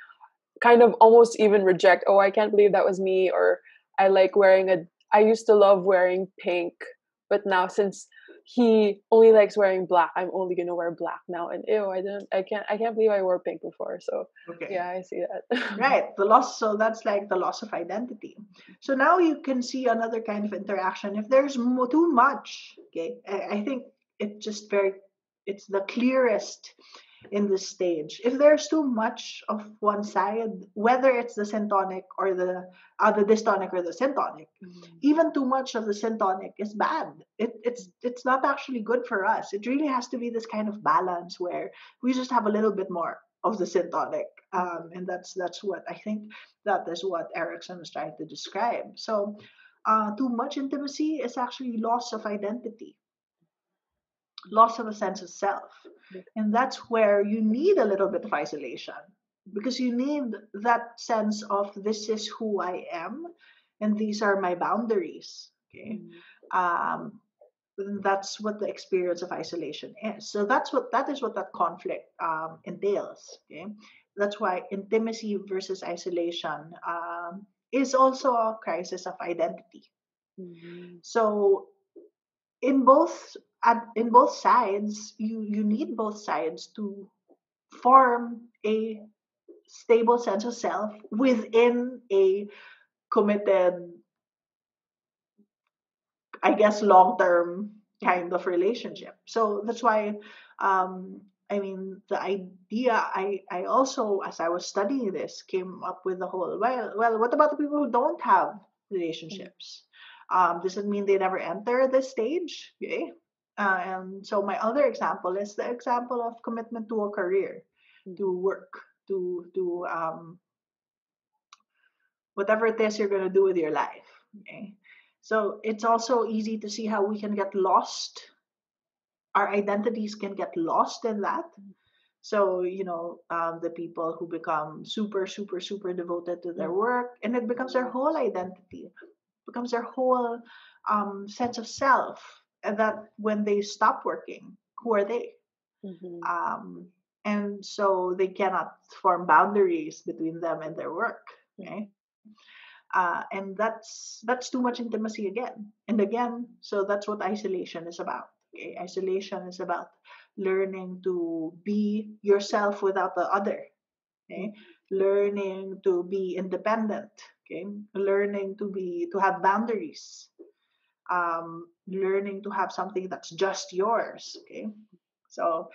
kind of almost even reject, oh, I can't believe that was me or I like wearing a I used to love wearing pink, but now since he only likes wearing black, I'm only gonna wear black now. And ew, I didn't I can't I can't believe I wore pink before. So Okay. yeah, I see that. Right. The loss. So that's like the loss of identity. So now you can see another kind of interaction. If there's mo- too much, okay, I, I think it's just very, it's the clearest in this stage. If there's too much of one side, whether it's the syntonic or the uh, the dystonic or the syntonic, even too much of the syntonic is bad. It, it's it's not actually good for us. It really has to be this kind of balance where we just have a little bit more of the syntonic, um, and that's that's what I think that is what Erikson is trying to describe. So, uh, too much intimacy is actually loss of identity, loss of a sense of self, and that's where you need a little bit of isolation because you need that sense of this is who I am, and these are my boundaries. Okay um, that's what the experience of isolation is. So that's what that is what that conflict um, entails. Okay, that's why intimacy versus isolation um, is also a crisis of identity. Mhm. So in both at in both sides, you you need both sides to form a stable sense of self within a committed I guess long term kind of relationship. So that's why um I mean the idea I I also as I was studying this came up with the whole well well what about the people who don't have relationships? Um does it mean they never enter this stage? Okay. Uh, and so my other example is the example of commitment to a career, to work, to to um whatever it is you're going to do with your life. Okay. So it's also easy to see how we can get lost. Our identities can get lost in that. So, you know, um, the people who become super, super, super devoted to their work, and it becomes their whole identity, becomes their whole um, sense of self. And that when they stop working, who are they? Mhm. Um, and so they cannot form boundaries between them and their work. Okay uh, and that's that's too much intimacy again and again so that's what isolation is about okay? isolation is about learning to be yourself without the other okay learning to be independent okay learning to be to have boundaries um, learning to have something that's just yours okay so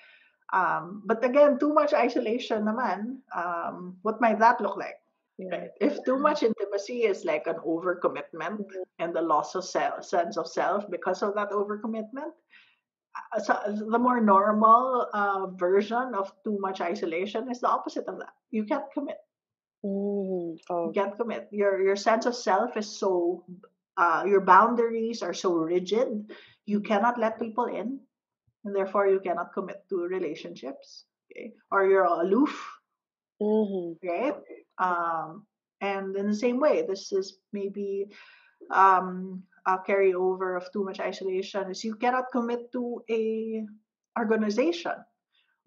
um, but again too much isolation naman um, what might that look like Right. If too much intimacy is like an overcommitment Mhm. and the loss of self, sense of self because of that overcommitment, uh, so the more normal uh, version of too much isolation is the opposite of that. You can't commit. Mm. You Oh. can't commit. Your your sense of self is so. Uh, your boundaries are so rigid. You cannot let people in, and therefore you cannot commit to relationships. Okay, or you're aloof. Mhm. right? Um, and in the same way, this is maybe um, a carryover of too much isolation is you cannot commit to a organization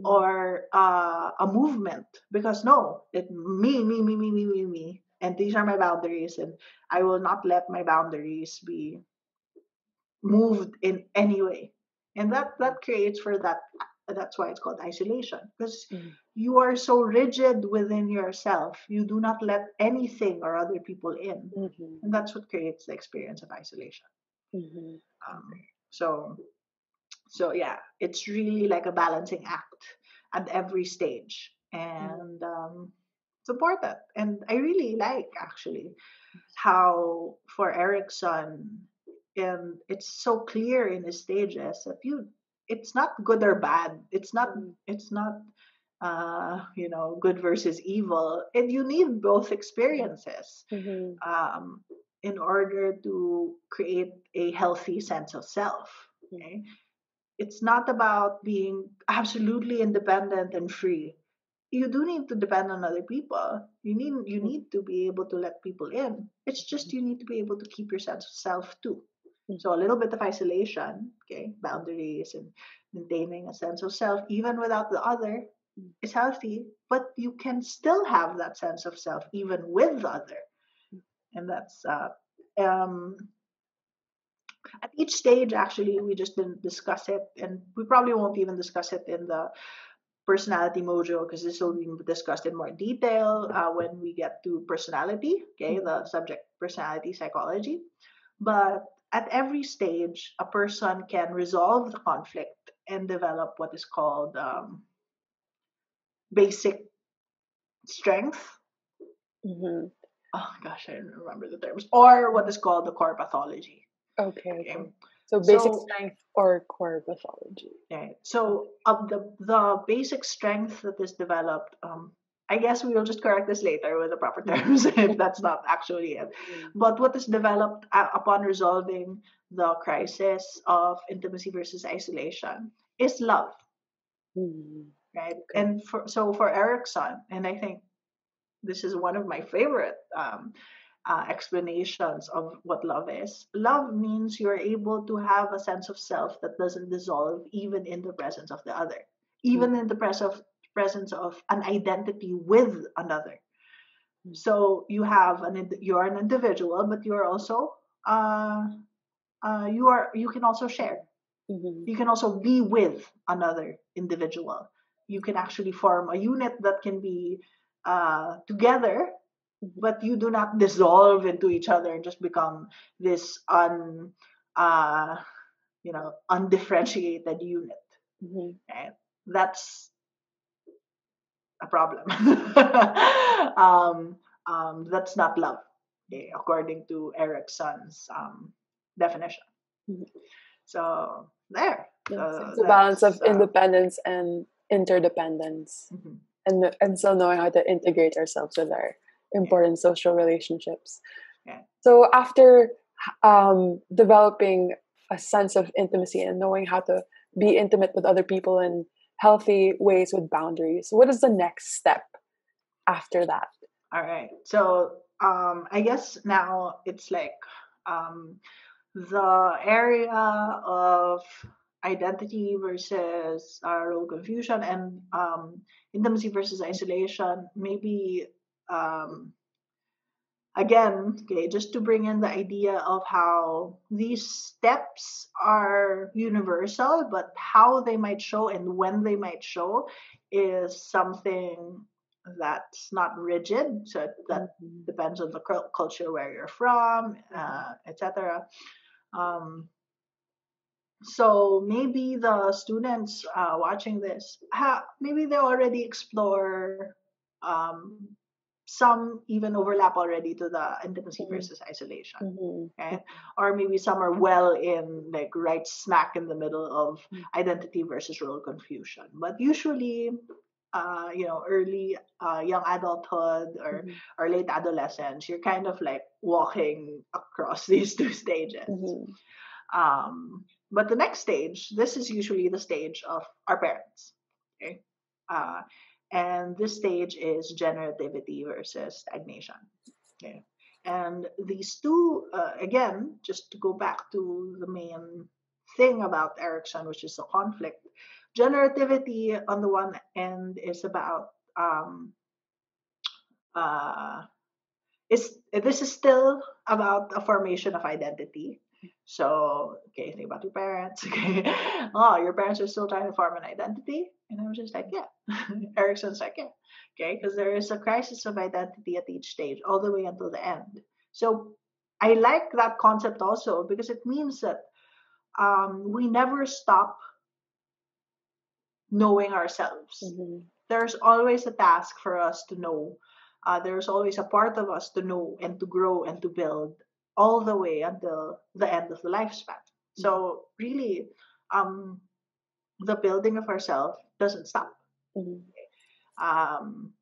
Mm. or uh, a movement because no, it me me me me me me me, and these are my boundaries, and I will not let my boundaries be moved in any way, and that that creates for that. That's why it's called isolation because Mm. you are so rigid within yourself. You do not let anything or other people in. Mhm. And that's what creates the experience of isolation. Mhm. Um, so, so yeah, it's really like a balancing act at every stage. And um, it's important. And I really like actually how for Erikson, and it's so clear in his stages that you it's not good or bad. It's not Mm. it's not uh, you know, good versus evil. And you need both experiences Mhm. um, in order to create a healthy sense of self. Okay? it's not about being absolutely independent and free you do need to depend on other people. You need you need to be able to let people in. It's just you need to be able to keep your sense of self too. So a little bit of isolation okay boundaries and maintaining a sense of self even without the other is healthy but you can still have that sense of self even with the other. And that's uh, um, at each stage actually we just didn't discuss it and we probably won't even discuss it in the personality module because this will be discussed in more detail uh, when we get to personality okay the subject personality psychology but at every stage a person can resolve the conflict and develop what is called um, basic strength Mm-hmm. oh gosh i don't remember the terms or what is called the core pathology Okay. okay okay. So basic So- strength or core pathology. Right. So of the the basic strength that is developed, um, I guess we will just correct this later with the proper terms if that's not actually it. But what is developed uh, upon resolving the crisis of intimacy versus isolation is love, Mhm. right? Okay. And for so for Erikson, and I think this is one of my favorite um, uh, explanations of what love is. Love means you're able to have a sense of self that doesn't dissolve even in the presence of the other, even in the pres- of, presence of an identity with another. So you have an you're an individual, but you're also uh, uh, you are you can also share. Mhm. You can also be with another individual. You can actually form a unit that can be uh, together. But you do not dissolve into each other and just become this un uh you know undifferentiated unit Mhm. right that's a problem um um that's not love okay, according to erikson's um definition Mhm. so there so uh, it's a balance of uh, independence and interdependence, mhm. and and still knowing how to integrate ourselves with our important social relationships. Yeah. So after um, developing a sense of intimacy and knowing how to be intimate with other people in healthy ways with boundaries, what is the next step after that? All right. So um, I guess now it's like um, the area of identity versus our role confusion and um, intimacy versus isolation. Maybe um, again, okay, just to bring in the idea of how these steps are universal, but how they might show and when they might show is something that's not rigid. So that Mhm. depends on the culture where you're from, uh, etc. Um, so maybe the students uh, watching this, ha- maybe they already explore um, some even overlap already to the intimacy Mhm. versus isolation, Mhm. right? Or maybe some are well in like right smack in the middle of Mm. identity versus role confusion. But usually, uh, you know, early uh, young adulthood or Mhm. or late adolescence, you're kind of like walking across these two stages. Mhm. Um, but the next stage, this is usually the stage of our parents. Okay. Uh, and this stage is generativity versus stagnation. Okay. And these two, uh, again, just to go back to the main thing about Erikson, which is the conflict, generativity on the one end is about um, uh, is this is still about a formation of identity. So, okay, think about your parents. Okay, oh, your parents are still trying to form an identity, and I was just like, yeah. Erikson's like, yeah, okay, because there is a crisis of identity at each stage, all the way until the end. So, I like that concept also because it means that um, we never stop knowing ourselves Mhm. there's always a task for us to know. Uh, there's always a part of us to know and to grow and to build all the way until the end of the lifespan. So really, um, the building of ourselves doesn't stop. Mhm. Um,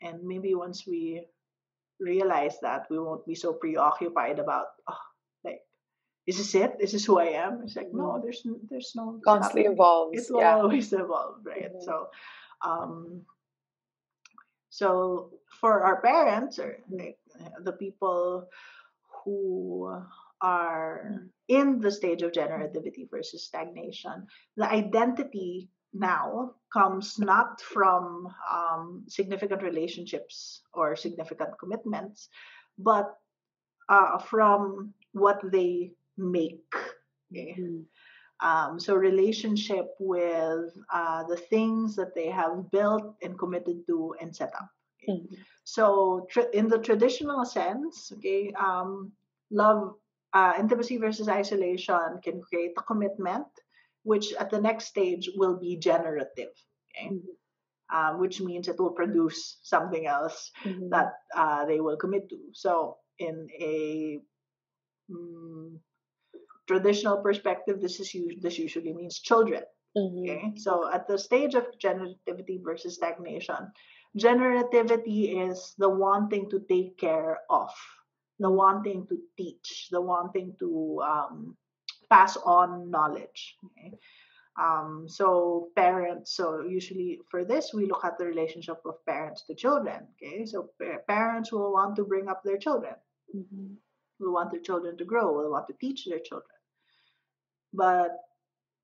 and maybe once we realize that, we won't be so preoccupied about, oh, like, is it, this it? Is this who I am? It's like no, there's there's no constantly evolves. It will yeah. always evolve, right? Mm-hmm. So, um, so for our parents or like, the people who are in the stage of generativity versus stagnation, the identity now comes not from um, significant relationships or significant commitments, but uh, from what they make. Okay? Mm-hmm. Um, so relationship with uh, the things that they have built and committed to and set up. Okay? Mm-hmm. So tr- in the traditional sense, okay, um, love, uh, intimacy versus isolation can create a commitment, which at the next stage will be generative. Okay. Mm-hmm. Um, which means it will produce something else mm-hmm. that uh, they will commit to. So, in a mm, traditional perspective, this is this usually means children. Mm-hmm. Okay, so at the stage of generativity versus stagnation, generativity is the wanting to take care of, the wanting to teach, the wanting to um, pass on knowledge. Okay? Um, so parents, so usually for this, we look at the relationship of parents to children. Okay, so parents will want to bring up their children, mm-hmm. will want their children to grow, will want to teach their children. But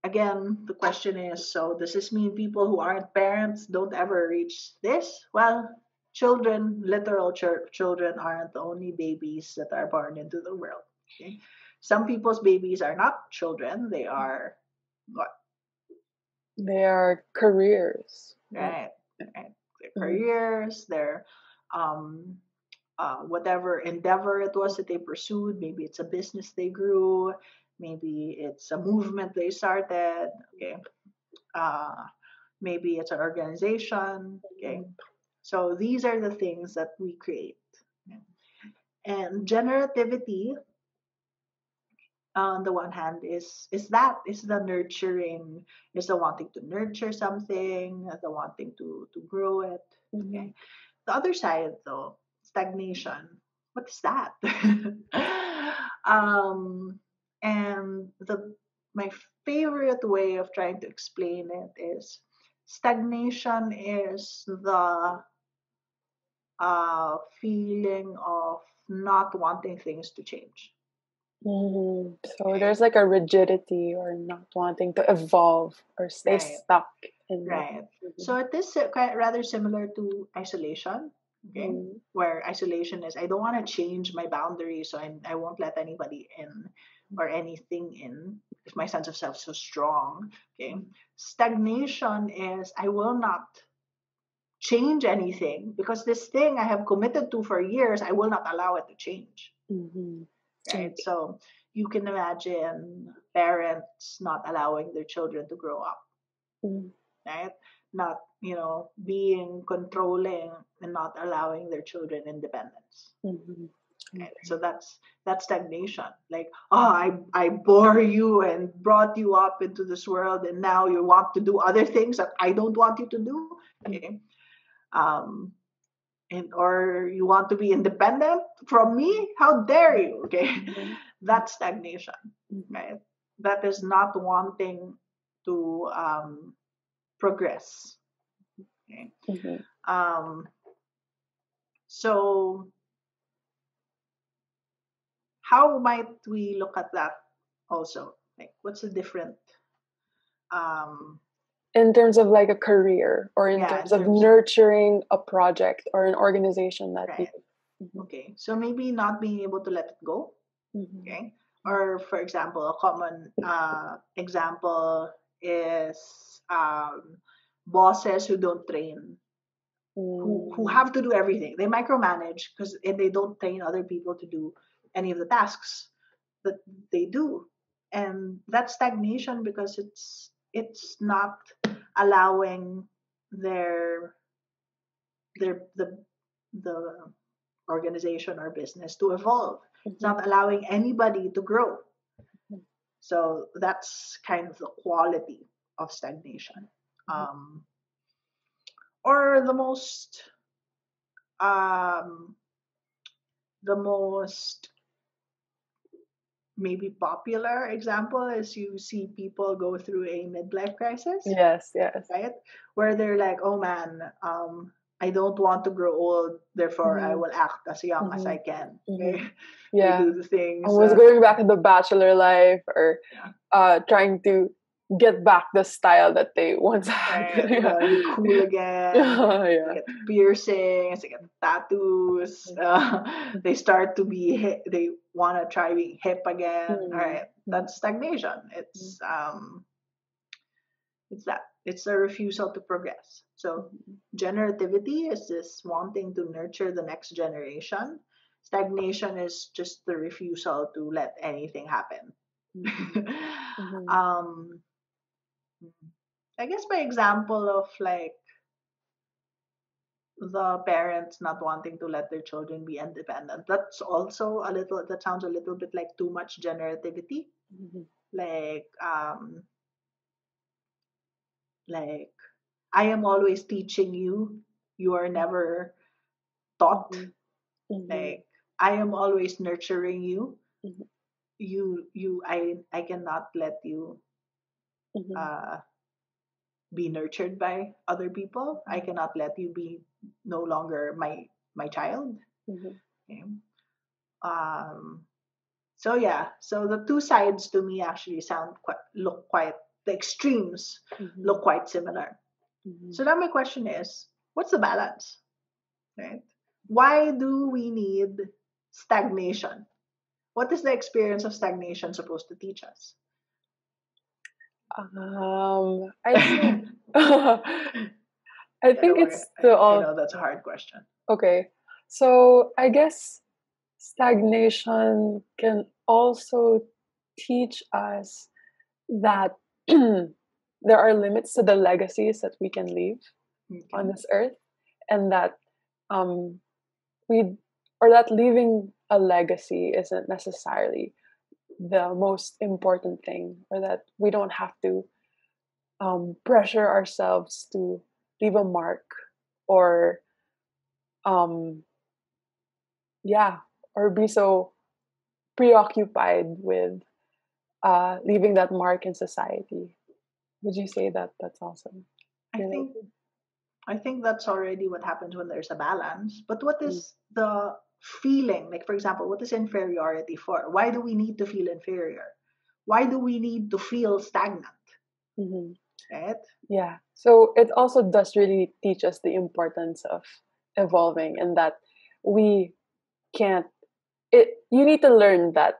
again, the question is so does this mean people who aren't parents don't ever reach this? Well, children, literal ch- children, aren't the only babies that are born into the world. Okay? Some people's babies are not children, they are what? They are careers. Right. right. Their mm-hmm. careers, their um, uh, whatever endeavor it was that they pursued. Maybe it's a business they grew maybe it's a movement they started okay uh, maybe it's an organization okay so these are the things that we create and generativity on the one hand is is that is the nurturing is the wanting to nurture something the wanting to to grow it mm-hmm. okay the other side though stagnation what is that um and the my favorite way of trying to explain it is stagnation is the uh, feeling of not wanting things to change. Mm-hmm. So there's like a rigidity or not wanting to evolve or stay right. stuck. In right. Mm-hmm. So it is quite rather similar to isolation. Okay. Mm-hmm. Where isolation is, I don't want to change my boundaries, so I, I won't let anybody in or anything in if my sense of self is so strong okay stagnation is i will not change anything because this thing i have committed to for years i will not allow it to change mm-hmm. Right so you can imagine parents not allowing their children to grow up mm-hmm. right not you know being controlling and not allowing their children independence mm-hmm. Okay. So that's that's stagnation. Like, oh, I I bore you and brought you up into this world, and now you want to do other things that I don't want you to do. Okay. Um, and or you want to be independent from me? How dare you? Okay. Mm-hmm. that's stagnation. Mm-hmm. Right. That is not wanting to um, progress. Okay. Mm-hmm. Um, so how might we look at that also? Like, what's the different um, in terms of like a career or in yeah, terms of nurturing a project or an organization that right. mm-hmm. okay so maybe not being able to let it go mm-hmm. okay or for example a common uh, example is um, bosses who don't train mm. who, who mm. have to do everything they micromanage because they don't train other people to do any of the tasks that they do and that stagnation because it's it's not allowing their their the the organization or business to evolve it's not mm-hmm. allowing anybody to grow so that's kind of the quality of stagnation mm-hmm. um, or the most um, the most maybe popular example is you see people go through a midlife crisis. Yes, yes. Right? Where they're like, oh man, um, I don't want to grow old, therefore mm-hmm. I will act as young mm-hmm. as I can. Okay? Mm-hmm. Yeah. do the things. I was uh, going back to the bachelor life or yeah. uh, trying to get back the style that they once had. Right. uh, cool again. yeah. They get piercings, they get tattoos. Mm-hmm. Uh, they start to be hip, they want to try being hip again. Mm-hmm. All right, that's stagnation. It's mm-hmm. um, it's that. It's a refusal to progress. So generativity is this wanting to nurture the next generation. Stagnation is just the refusal to let anything happen. Mm-hmm. um, I guess by example of like the parents not wanting to let their children be independent. That's also a little that sounds a little bit like too much generativity. Mm-hmm. Like um like I am always teaching you, you are never taught. Mm-hmm. mm-hmm. Like I am always nurturing you. Mm-hmm. You you I I cannot let you mm-hmm. uh, be nurtured by other people. I mm-hmm. cannot let you be no longer my my child. Mm-hmm. Okay. Um, so yeah, so the two sides to me actually sound quite look quite the extremes mm-hmm. look quite similar. Mm-hmm. So now my question is, what's the balance? Right? Why do we need stagnation? What is the experience of stagnation supposed to teach us? Um, I think I think it's the. Uh, know that's a hard question. Okay, so I guess stagnation can also teach us that there are limits to the legacies that we can leave okay. on this earth, and that um, we or that leaving a legacy isn't necessarily the most important thing or that we don't have to um, pressure ourselves to leave a mark or um yeah or be so preoccupied with uh leaving that mark in society. Would you say that that's awesome? I think i think that's already what happens when there's a balance. But what is mm. the feeling. Like for example what is inferiority for? Why do we need to feel inferior? Why do we need to feel stagnant? Mm-hmm. right? Yeah. So it also does really teach us the importance of evolving and that we can't it you need to learn that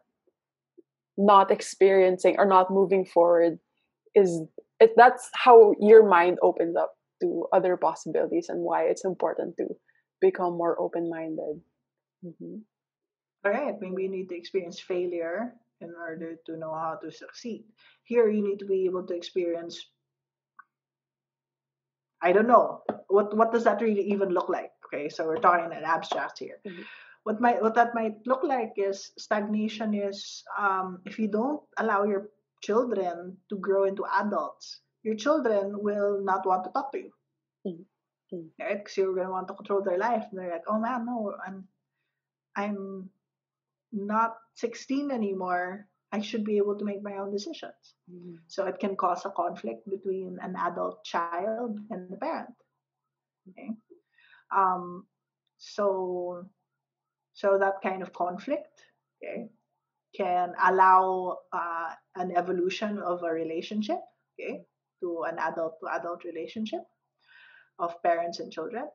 not experiencing or not moving forward is it that's how your mind opens up to other possibilities and why it's important to become more open-minded Mm-hmm. All right, maybe you need to experience failure in order to know how to succeed. Here, you need to be able to experience. I don't know what what does that really even look like. Okay, so we're talking in abstract here. Mm-hmm. What might what that might look like is stagnation. Is um, if you don't allow your children to grow into adults, your children will not want to talk to you. Mm-hmm. Right? Because you're going to want to control their life. And they're like, oh man, no, I'm I'm not 16 anymore, I should be able to make my own decisions. Mm-hmm. So it can cause a conflict between an adult child and the parent. Okay. Um, so so that kind of conflict okay, can allow uh, an evolution of a relationship okay, to an adult to adult relationship of parents and children.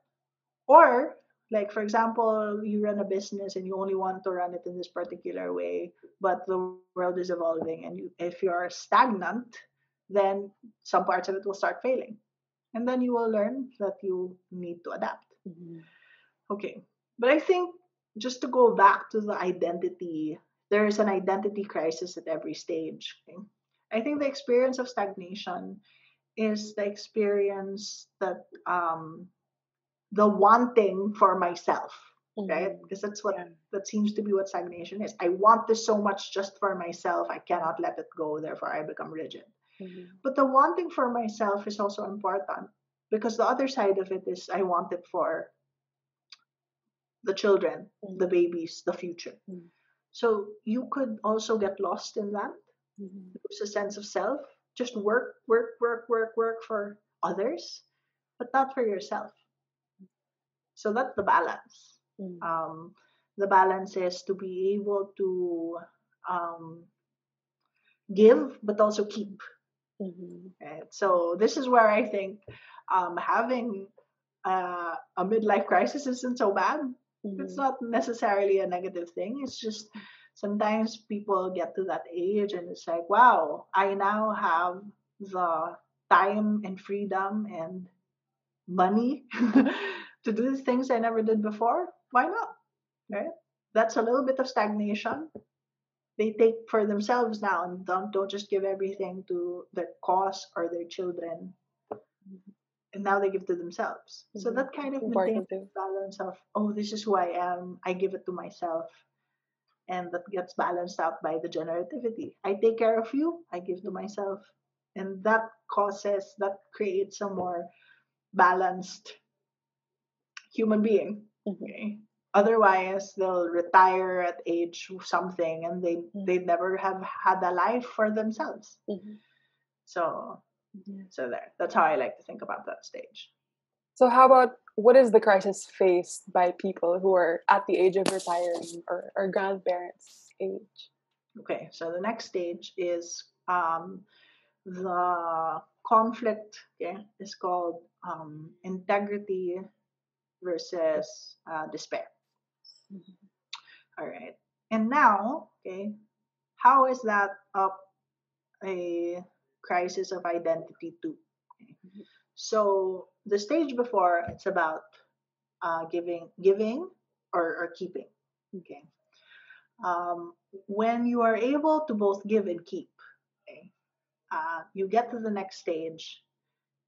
Or like for example you run a business and you only want to run it in this particular way but the world is evolving and you, if you're stagnant then some parts of it will start failing. And then you will learn that you need to adapt. Mm-hmm. okay. But i think just to go back to the identity there is an identity crisis at every stage i think the experience of stagnation is the experience that um, the wanting for myself mm-hmm. right because that's what yeah. that seems to be what stagnation is i want this so much just for myself i cannot let it go therefore i become rigid mm-hmm. but the wanting for myself is also important because the other side of it is i want it for the children mm-hmm. the babies the future mm-hmm. So you could also get lost in that. Mhm. Lose a sense of self. Just work, work, work, work, work for others, but not for yourself. So that's the balance. Mm. Um, the balance is to be able to um, give, but also keep. Mhm. Right? So this is where I think um, having uh, a midlife crisis isn't so bad. It's Mhm. not necessarily a negative thing. It's just sometimes people get to that age and it's like, wow, I now have the time and freedom and money to do the things I never did before. Why not? Right? That's a little bit of stagnation. They take for themselves now and don't don't just give everything to their cause or their children. And now they give to themselves. So Mhm. that kind of maintains balance of oh this is who I am I give it to myself and that gets balanced out by the generativity I take care of you I give to myself and that causes that creates a more balanced human being Mhm. okay otherwise they'll retire at age something and they they never have had a life for themselves Mhm. so Yeah. so there that's how I like to think about that stage So, how about what is the crisis faced by people who are at the age of retiring or, or grandparents' age? Okay, so the next stage is um, the conflict. Okay, is called um, integrity versus uh, despair. Mhm. All right, and now, okay, how is that up a crisis of identity too? Okay. Mhm. So the stage before it's about uh, giving, giving or, or keeping. Okay. Um, when you are able to both give and keep, okay, uh, you get to the next stage,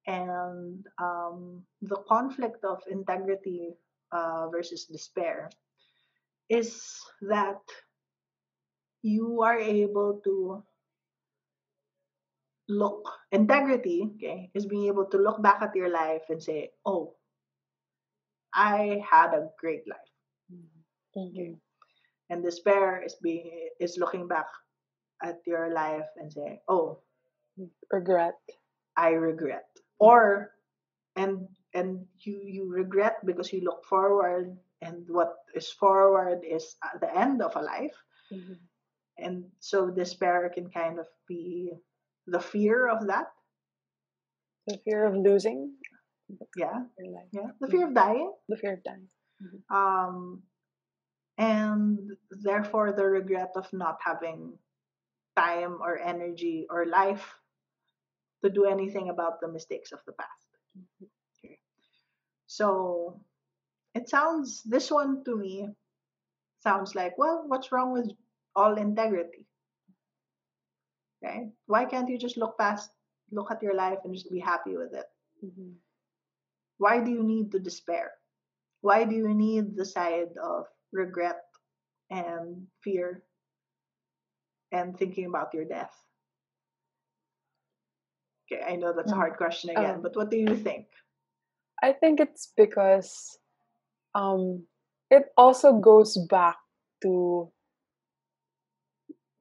and um, the conflict of integrity uh, versus despair is that you are able to look integrity okay is being able to look back at your life and say oh i had a great life. Thank you. And despair is being is looking back at your life and saying oh Regret. i regret or and and you you regret because you look forward and what is forward is the end of a life. Mhm. and so despair can kind of be the fear of that. The fear of losing? Yeah. Yeah. The fear of dying. The fear of dying. um and therefore the regret of not having time or energy or life to do anything about the mistakes of the past okay. so it sounds this one to me sounds like well what's wrong with all integrity Okay. why can't you just look past look at your life and just be happy with it Mhm. why do you need to despair why do you need the side of regret and fear and thinking about your death okay i know that's a Mm. hard question again Um, but what do you think I think it's because um, it also goes back to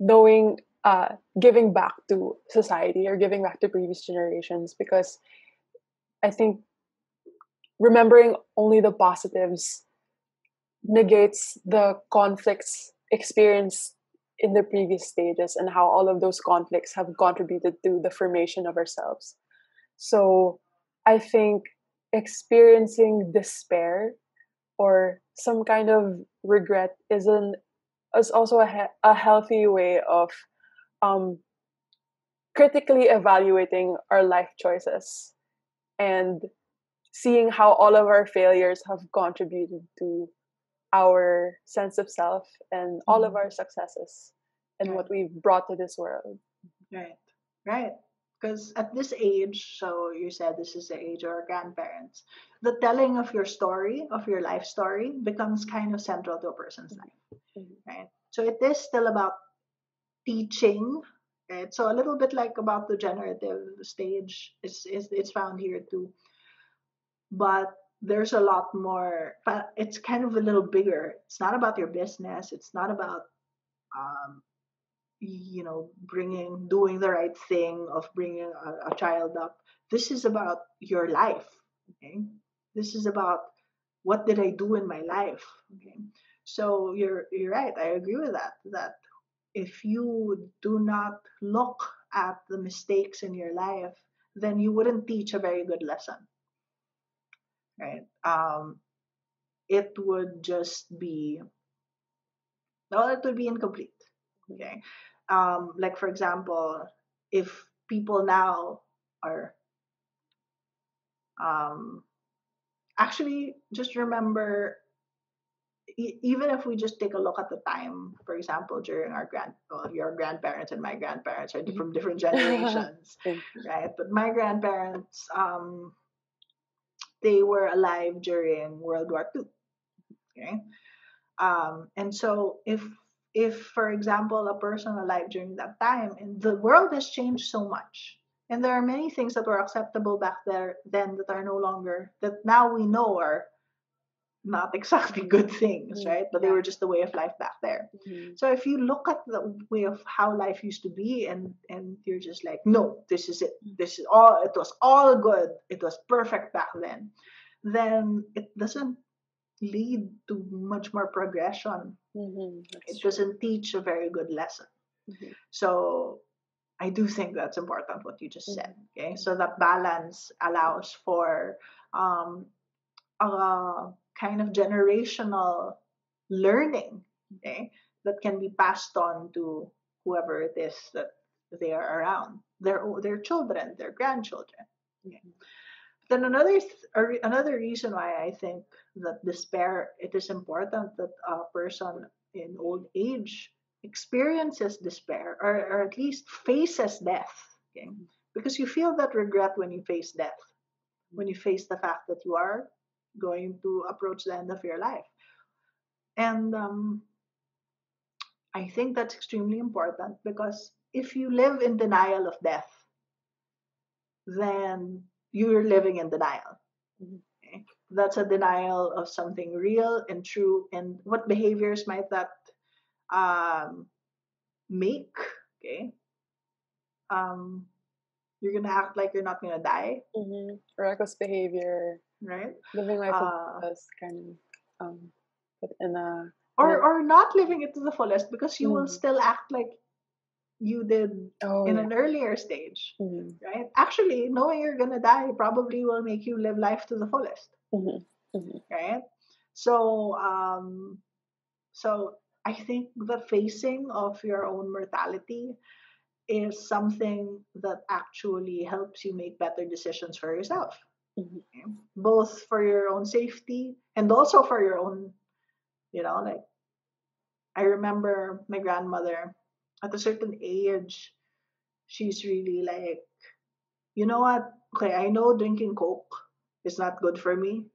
knowing, uh, giving back to society or giving back to previous generations. Because I think remembering only the positives negates the conflicts experienced in the previous stages and how all of those conflicts have contributed to the formation of ourselves. So I think experiencing despair or some kind of regret isn't is also a, a healthy way of um, critically evaluating our life choices and seeing how all of our failures have contributed to our sense of self and all of Mhm. our successes and Right. what we've brought to this world. right right because at this age so you said this is the age of our grandparents the telling of your story of your life story becomes kind of central to a person's life Mhm. right? So it is still about teaching, right? So a little bit like about the generative stage is is it's found here too, but there's a lot more. But it's kind of a little bigger. It's not about your business. It's not about um, you know, bringing, doing the right thing, of bringing a, a child up. This is about your life. Okay, this is about what did I do in my life. Okay, so you're you're right. I agree with that. That if you do not look at the mistakes in your life, then you wouldn't teach a very good lesson. Right? Um, it would just be well, it would be incomplete. Okay. Um, like for example, if people now are um, actually just remember even if we just take a look at the time, for example, during our grand, well, your grandparents and my grandparents are from different generations, right? But my grandparents, um, they were alive during World War II, okay? Um, and so if if, for example, a person alive during that time, and the world has changed so much, and there are many things that were acceptable back there then that are no longer that now we know are not exactly good things, mm-hmm. right? But they were just the way of life back there. Mm-hmm. So if you look at the way of how life used to be and and you're just like, no, this is it. Mm. This is all it was all good. It was perfect back then. Then it doesn't lead to much more progression. Mm-hmm. It true. doesn't teach a very good lesson. Mm-hmm. So I do think that's important what you just said. Mm-hmm. Okay. So that balance allows for um, a kind of generational learning okay, that can be passed on to whoever it is that they are around their their children their grandchildren okay. then another th- another reason why i think that despair it is important that a person in old age experiences despair or, or at least faces death okay? because you feel that regret when you face death when you face the fact that you are going to approach the end of your life. And um, I think that's extremely important because if you live in denial of death, then you're living in denial. Okay? That's a denial of something real and true. And what behaviors might that um, make? Okay. Um, you're gonna act like you're not gonna die. Mm-hmm. Reckless behavior right? Living life uh, fullest, kind of um, in a or or not living it to the fullest because you mm. will still act like you did oh, in yeah. an earlier stage, mm-hmm. right? Actually, knowing you're gonna die probably will make you live life to the fullest, mm-hmm. Mm-hmm. right? So, um, so I think the facing of your own mortality is something that actually helps you make better decisions for yourself. Both for your own safety and also for your own, you know, like I remember my grandmother at a certain age, she's really like, you know what? Okay, I know drinking Coke is not good for me,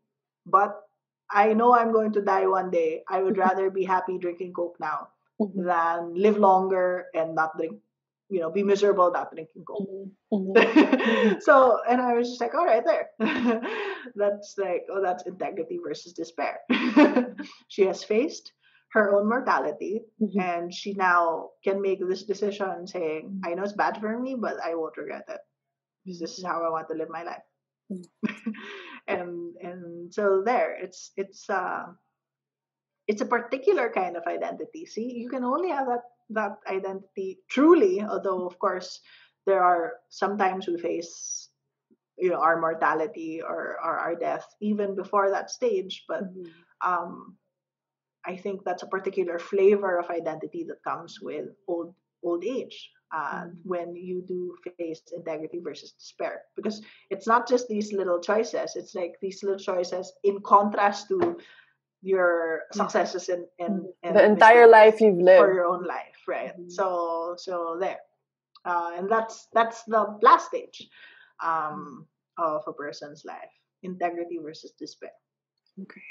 but I know I'm going to die one day. I would rather be happy drinking Coke now mm-hmm. than live longer and not drink you know, be miserable about drinking Coke. Mm-hmm. mm-hmm. so, and I was just like, all right, there. that's like, oh, that's integrity versus despair. she has faced her own mortality mm-hmm. and she now can make this decision saying, mm-hmm. I know it's bad for me, but I won't regret it because this is how I want to live my life. Mm-hmm. and and so there, it's it's uh it's a particular kind of identity. See, you can only have that that identity truly, although of course there are sometimes we face you know our mortality or, or our death even before that stage but mm-hmm. um, i think that's a particular flavor of identity that comes with old old age uh, mm-hmm. when you do face integrity versus despair because it's not just these little choices it's like these little choices in contrast to your successes and, and, and the entire life you've lived. for your own life right? Mm-hmm. so so there. Uh, and that's that's the last stage um, of a person's life integrity versus despair. Okay.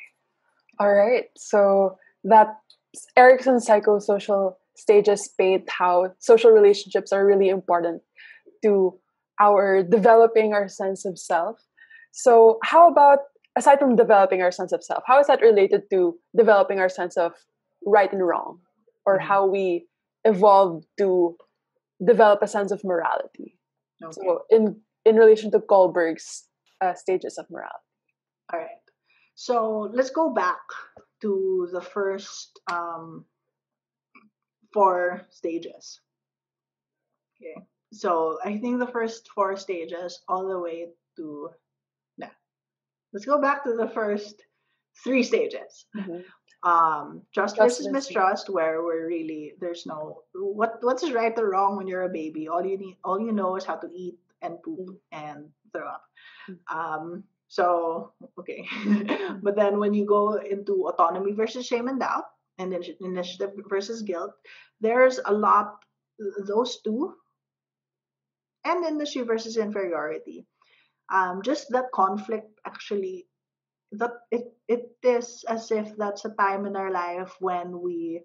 All right. So that erikson's psychosocial stages state how social relationships are really important to our developing our sense of self. So how about aside from developing our sense of self, how is that related to developing our sense of right and wrong, or mm-hmm. how we evolved to develop a sense of morality. Okay. So in in relation to Kohlberg's uh, stages of morality. All right. So let's go back to the first um, four stages. Okay. So I think the first four stages, all the way to. Let's go back to the first three stages. Mhm. Um, trust, Trust versus mistrust, where we're really there's no what what's right or wrong when you're a baby. All you need, all you know is how to eat and poop Mm. and throw up. Mm. Um, so okay, but then when you go into autonomy versus shame and doubt, and then initiative versus guilt, there's a lot those two, and initiative versus inferiority. Um, just that conflict actually that it it is as if that's a time in our life when we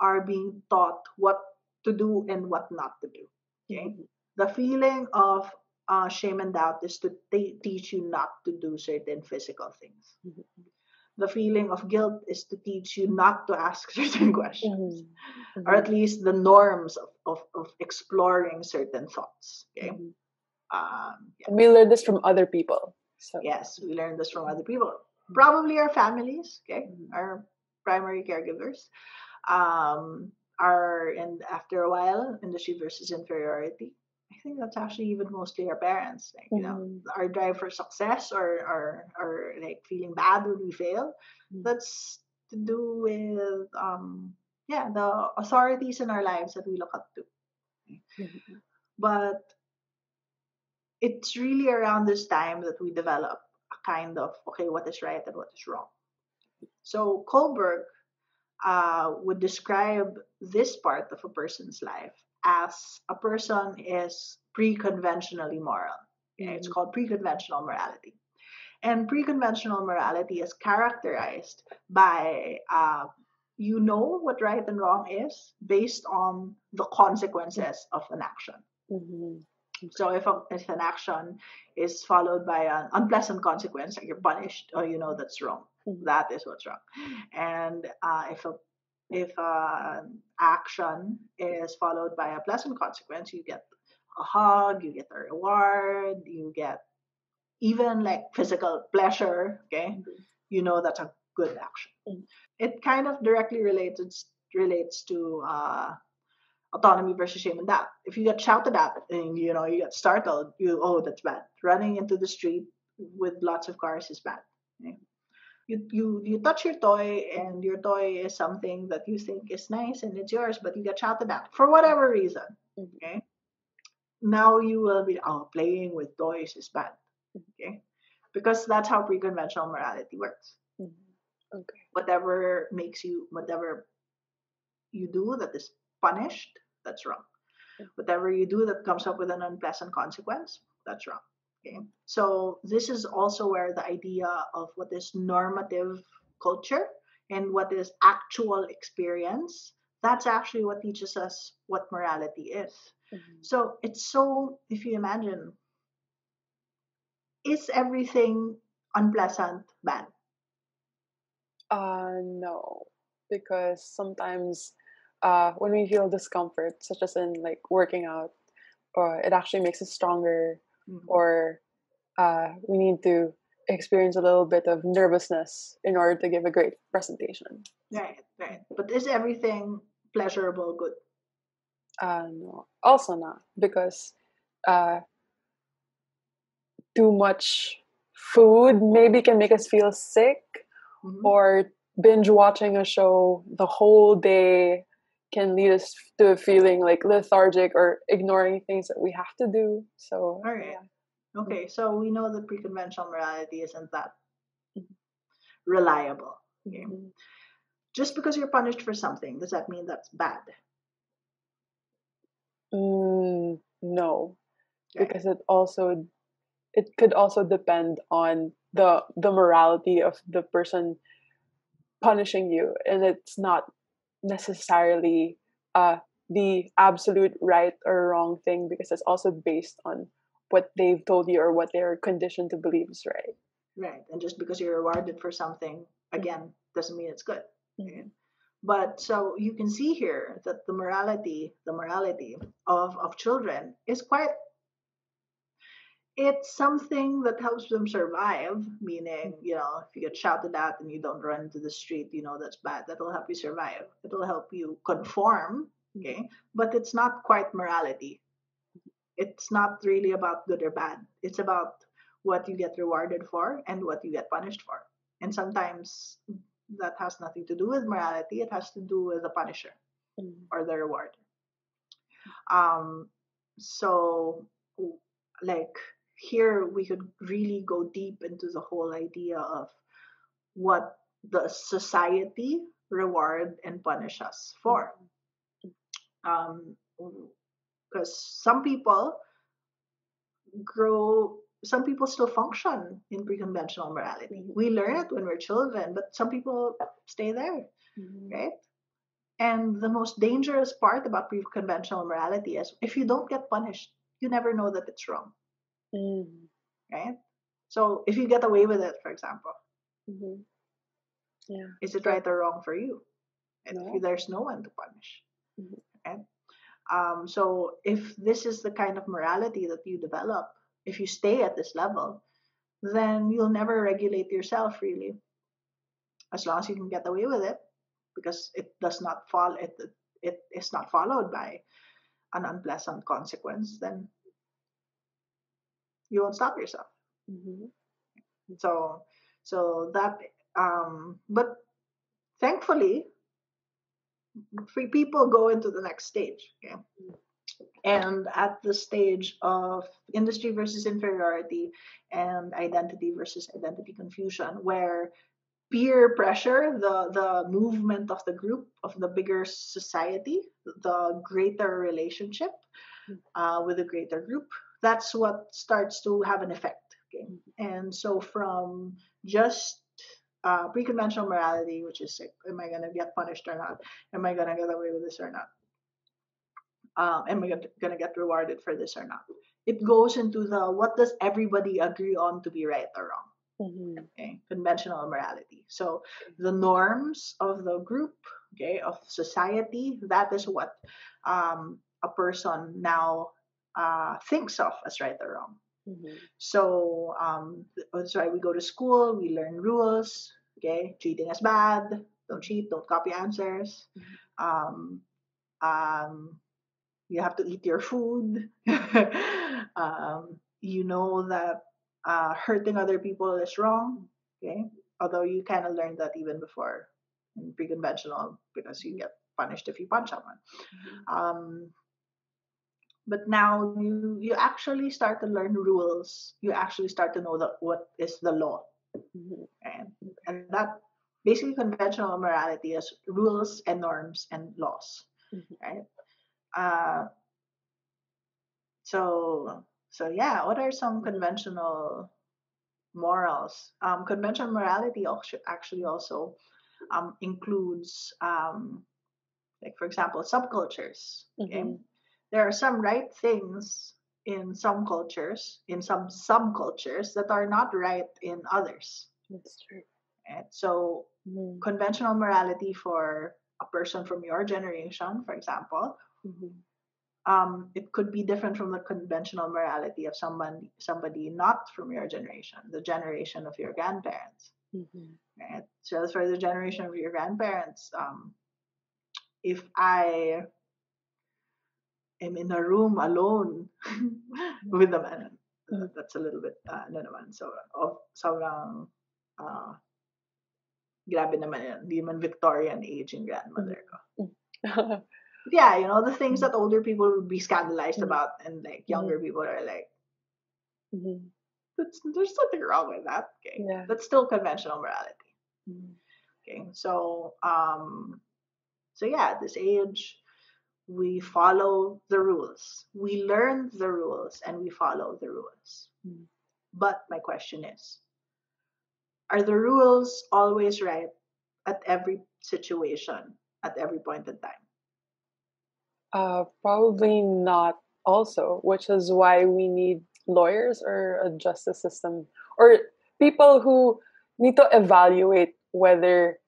are being taught what to do and what not to do. Okay, the feeling of uh, shame and doubt is to t- teach you not to do certain physical things. Mhm. The feeling of guilt is to teach you not to ask certain questions, Mhm. or at least the norms of, of, of exploring certain thoughts. Okay, Mhm. Um, yeah. We learn this from other people. So Yes, we learn this from other people. Probably our families, okay, Mhm. our primary caregivers. Um, are and after a while, industry versus inferiority. I think that's actually even mostly our parents. Like, you know, Mhm. our drive for success or or or like feeling bad when we fail. Mhm. That's to do with um yeah, the authorities in our lives that we look up to. Mhm. But it's really around this time that we develop a kind of okay, what is right and what is wrong. So Kohlberg uh, would describe this part of a person's life as a person is pre-conventionally moral. Okay? It's called pre-conventional morality. And pre-conventional morality is characterized by uh, you know what right and wrong is based on the consequences of an action. Mhm. So if, a, if an action is followed by an unpleasant consequence, like you're punished, or you know that's wrong. Mhm. That is what's wrong. And uh, if a if an action is followed by a pleasant consequence, you get a hug, you get a reward, you get even like physical pleasure. Okay, Mhm. you know that's a good action. Mhm. It kind of directly relates relates to uh, autonomy versus shame and doubt. If you get shouted at and you know you get startled, you oh that's bad. Running into the street with lots of cars is bad. okay? You, you you touch your toy and your toy is something that you think is nice and it's yours, but you get shouted at for whatever reason. Mhm. Okay. Now you will be oh playing with toys is bad. Okay. Because that's how pre-conventional morality works. Mhm. Okay. Whatever makes you whatever you do that is punished, that's wrong. Whatever you do that comes up with an unpleasant consequence, that's wrong. Okay. So this is also where the idea of what is normative culture and what is actual experience, that's actually what teaches us what morality is. Mhm. So it's so, if you imagine, is everything unpleasant bad? Uh, no, because sometimes uh, when we feel discomfort, such as in like working out, or it actually makes us stronger, Mhm. or uh, we need to experience a little bit of nervousness in order to give a great presentation. Right, right. But is everything pleasurable good? Uh, no, also not because uh, too much food maybe can make us feel sick, Mhm. or binge watching a show the whole day can lead us to a feeling like lethargic or ignoring things that we have to do. So, All right. yeah. Okay, so we know that pre-conventional morality isn't that reliable. Okay. Mhm. Just because you're punished for something, does that mean that's bad? Mm, no, Okay. because it also it could also depend on the the morality of the person punishing you, and it's not necessarily uh the absolute right or wrong thing because it's also based on what they've told you or what they're conditioned to believe is right. Right. And just because you're rewarded for something, again, doesn't mean it's good. Okay. But so you can see here that the morality, the morality of, of children is quite it's something that helps them survive meaning you know if you get shouted at and you don't run into the street you know that's bad. That'll help you survive. It'll help you conform okay? But it's not quite morality. It's not really about good or bad. It's about what you get rewarded for and what you get punished for. And sometimes that has nothing to do with morality. It has to do with the punisher mm. or the reward. Um so like here we could really go deep into the whole idea of what the society reward and punish us for um because some people grow some people still function in pre-conventional morality. Mm-hmm. We learn it when we're children, but some people stay there, mm-hmm. right? And the most dangerous part about pre-conventional morality is if you don't get punished, you never know that it's wrong, mm-hmm. right? So if you get away with it, for example, mm-hmm. yeah, is it right or wrong for you? And no. there's no one to punish, mm-hmm. right? Um, so if this is the kind of morality that you develop if you stay at this level, then you'll never regulate yourself really. As long as you can get away with it, because it does not fall it it is not followed by an unpleasant consequence, then you won't stop yourself. Mm-hmm. So so that um but thankfully free people go into the next stage. Okay and at the stage of industry versus inferiority and identity versus identity confusion where peer pressure the the movement of the group of the bigger society the greater relationship hmm. uh, with a greater group that's what starts to have an effect okay and so from just uh, pre-conventional morality which is like am i going to get punished or not am i going to get away with this or not um, am I going to get rewarded for this or not? It goes into the what does everybody agree on to be right or wrong? Mm-hmm. Okay, conventional morality. So the norms of the group, okay, of society, that is what um, a person now uh, thinks of as right or wrong. Mm-hmm. So um, that's why we go to school, we learn rules. Okay, cheating is bad. Don't cheat. Don't copy answers. Mm-hmm. Um, um, you have to eat your food. um, you know that uh, hurting other people is wrong. Okay, although you kind of learned that even before in pre-conventional because you get punished if you punch someone. Mm-hmm. Um, but now you you actually start to learn rules. You actually start to know that what is the law, mm-hmm. and and that basically conventional morality is rules and norms and laws, mm-hmm. right? Uh, so so yeah, what are some conventional morals? Um, conventional morality actually also um, includes, um, like for example, subcultures. Okay, mm-hmm. There are some right things in some cultures, in some subcultures that are not right in others. That's true. Right? So mm-hmm. conventional morality for a person from your generation, for example, Mm-hmm. Um, it could be different from the conventional morality of someone somebody not from your generation, the generation of your grandparents. Mm-hmm. Right. So as for the generation of your grandparents, um, if I am in a room alone with a man, uh, that's a little bit uh, ano naman, so of sobrang uh, grabe naman yan. Hindi man Victorian age yung grandmother ko. Mm. yeah, you know, the things that older people would be scandalized mm-hmm. about and like younger mm-hmm. people are like, mm-hmm. there's nothing wrong with that. Okay. Yeah. That's still conventional morality. Mm-hmm. Okay. So, um, so yeah, at this age, we follow the rules. We learn the rules and we follow the rules. Mm-hmm. But my question is, are the rules always right at every situation, at every point in time? Uh, probably not also, which is why we need lawyers or a justice system or people who need to evaluate whether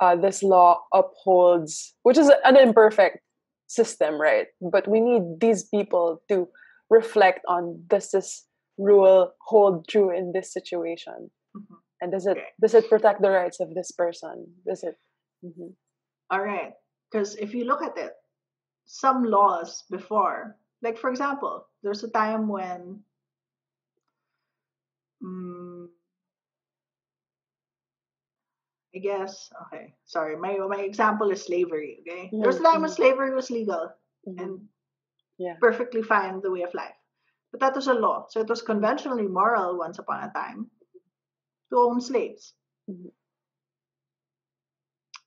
uh, this law upholds, which is an imperfect system, right? But we need these people to reflect on does this rule hold true in this situation, mm-hmm. and does it okay. does it protect the rights of this person? Does it? Mm-hmm. All right, because if you look at it, some laws before, like for example, there's a time when. Um, I guess okay. Sorry, my my example is slavery. Okay, mm-hmm. there's a time when mm-hmm. slavery was legal mm-hmm. and yeah. perfectly fine the way of life, but that was a law, so it was conventionally moral once upon a time to own slaves. Mm-hmm.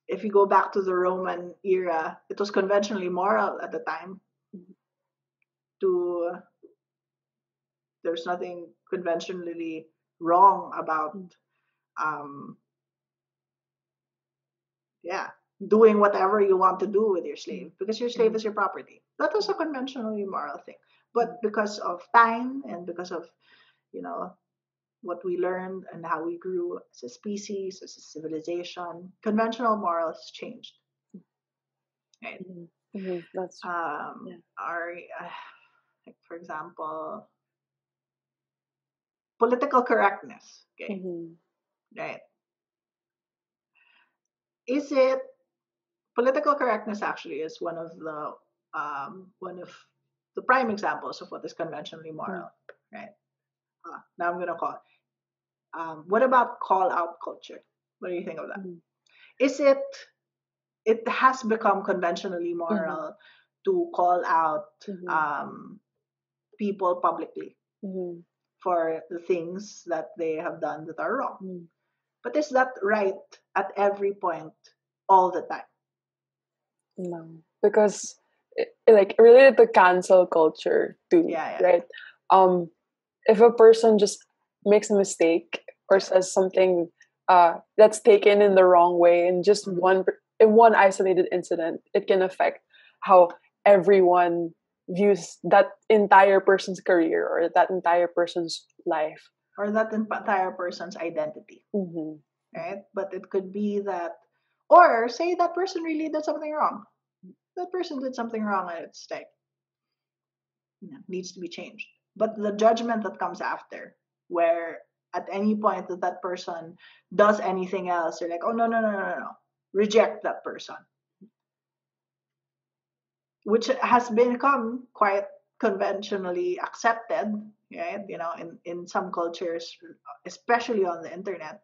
If you go back to the Roman era, it was conventionally moral at the time mm-hmm. to. There's nothing conventionally wrong about mm. um, yeah, doing whatever you want to do with your slave because your slave mm-hmm. is your property. That was a conventionally moral thing. But because of time and because of, you know, what we learned and how we grew as a species, as a civilization, conventional morals changed. Right? Mm-hmm. That's um, yeah. our, uh, like for example, political correctness. Okay, mm-hmm. right? Is it political correctness actually is one of the um, one of the prime examples of what is conventionally moral, mm. right? Uh, now I'm gonna call. Um, what about call out culture? What do you think of that? Mm. Is it? It has become conventionally mm-hmm. moral mm-hmm. to call out mm-hmm. um, people publicly mm-hmm. for the things that they have done that are wrong. But is that right at every point all the time? No, because it, like related to cancel culture too, yeah, yeah. right? Um, if a person just makes a mistake or says something uh, that's taken in the wrong way in just mm-hmm. one in one isolated incident, it can affect how everyone views that entire person's career or that entire person's life or that entire person's identity. Mm-hmm. Right? But it could be that, or say that person really did something wrong. That person did something wrong and it's like, you know, needs to be changed. But the judgment that comes after, where at any point that that person does anything else, you're like, oh, no, no, no, no, no. Reject that person. Which has become quite conventionally accepted right? You know in in some cultures especially on the internet.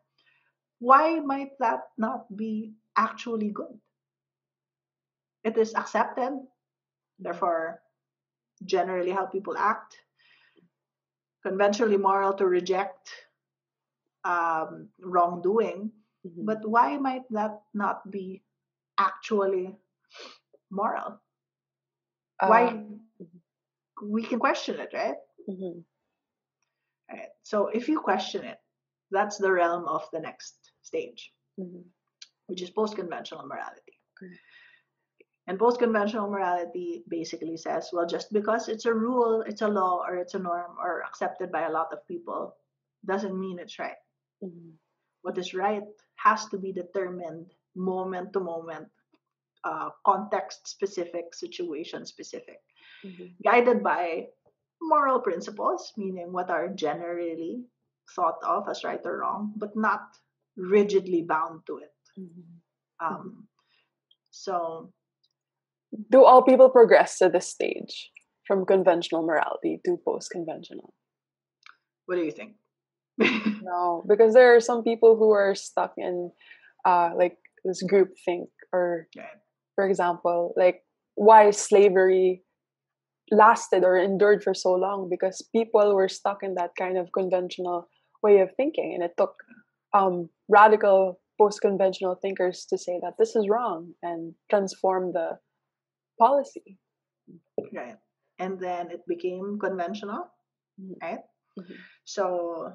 Why might that not be actually good? It is accepted. Therefore generally how people act. Conventionally moral to reject um, wrongdoing. Mm-hmm. but why might that not be actually moral? Uh, why mm-hmm. we can question it right? Mm-hmm. Right. So if you question it, that's the realm of the next stage, mm-hmm. which is post conventional morality. Okay. And post conventional morality basically says, well, just because it's a rule, it's a law, or it's a norm, or accepted by a lot of people, doesn't mean it's right. Mm-hmm. What is right has to be determined moment to moment, uh, context specific, situation specific, mm-hmm. guided by moral principles, meaning what are generally thought of as right or wrong, but not rigidly bound to it. Mm-hmm. Um, so, do all people progress to this stage from conventional morality to post conventional? What do you think? no, because there are some people who are stuck in uh, like this group think, or for example, like why slavery lasted or endured for so long because people were stuck in that kind of conventional way of thinking and it took um, radical post-conventional thinkers to say that this is wrong and transform the policy right and then it became conventional mm-hmm. right mm-hmm. so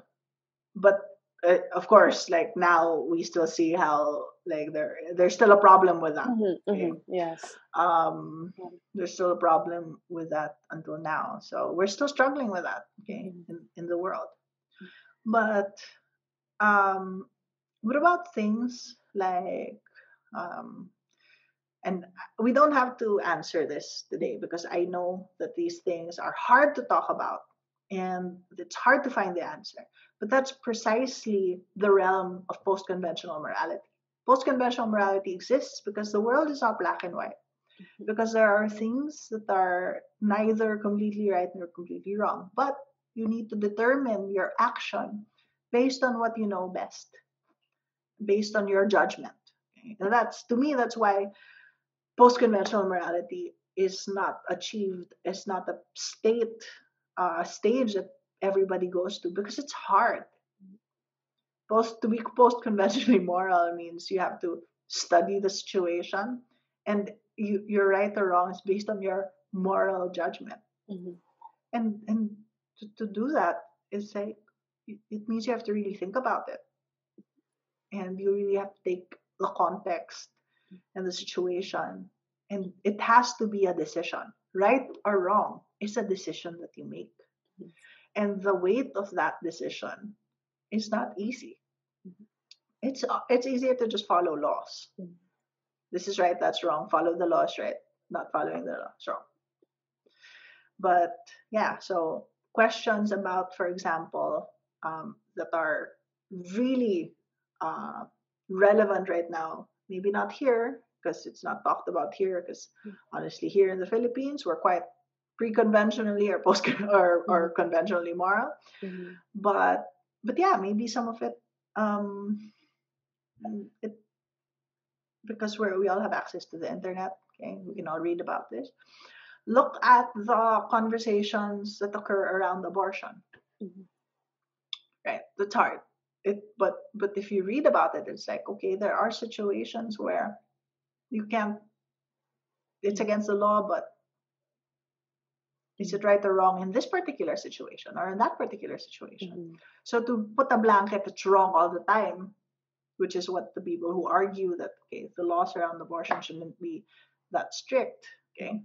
but uh, of course like now we still see how like there there's still a problem with that mm-hmm, okay? mm-hmm, yes um there's still a problem with that until now so we're still struggling with that okay mm-hmm. in, in the world but um what about things like Um, and we don't have to answer this today because I know that these things are hard to talk about and it's hard to find the answer. But that's precisely the realm of post conventional morality. Post conventional morality exists because the world is not black and white, mm-hmm. because there are things that are neither completely right nor completely wrong. But you need to determine your action based on what you know best, based on your judgment. Okay? And that's, to me, that's why post conventional morality is not achieved, it's not a state uh, stage that everybody goes to because it's hard. Post to be post conventionally moral means you have to study the situation, and you, your right or wrong is based on your moral judgment. Mm-hmm. And and to, to do that is like it means you have to really think about it, and you really have to take the context and the situation, and it has to be a decision, right or wrong it's a decision that you make. Mm-hmm. And the weight of that decision is not easy. Mm-hmm. It's uh, it's easier to just follow laws. Mm-hmm. This is right, that's wrong. Follow the laws, right? Not following the laws, wrong. But yeah, so questions about, for example, um, that are really uh, relevant right now. Maybe not here because it's not talked about here. Because honestly, here in the Philippines, we're quite pre-conventionally or post or, or mm-hmm. conventionally moral mm-hmm. but but yeah maybe some of it um it because we we all have access to the internet okay we can all read about this. Look at the conversations that occur around abortion. Mm-hmm. right that's hard. It but but if you read about it it's like okay there are situations where you can't it's against the law but is it right or wrong in this particular situation or in that particular situation? Mm-hmm. So to put a blanket that's wrong all the time, which is what the people who argue that okay, the laws around abortion shouldn't be that strict, okay,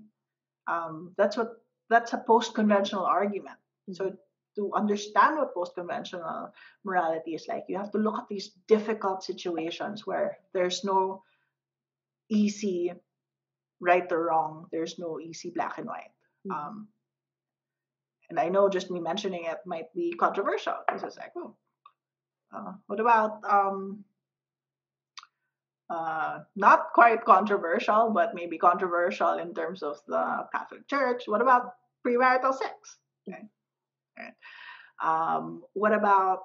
um, that's what that's a post-conventional argument. Mm-hmm. So to understand what post-conventional morality is like, you have to look at these difficult situations where there's no easy right or wrong, there's no easy black and white. Mm-hmm. Um, and I know just me mentioning it might be controversial because it's like, oh, uh, what about um, uh, not quite controversial, but maybe controversial in terms of the Catholic Church? What about premarital sex? Okay. Right. Um, what about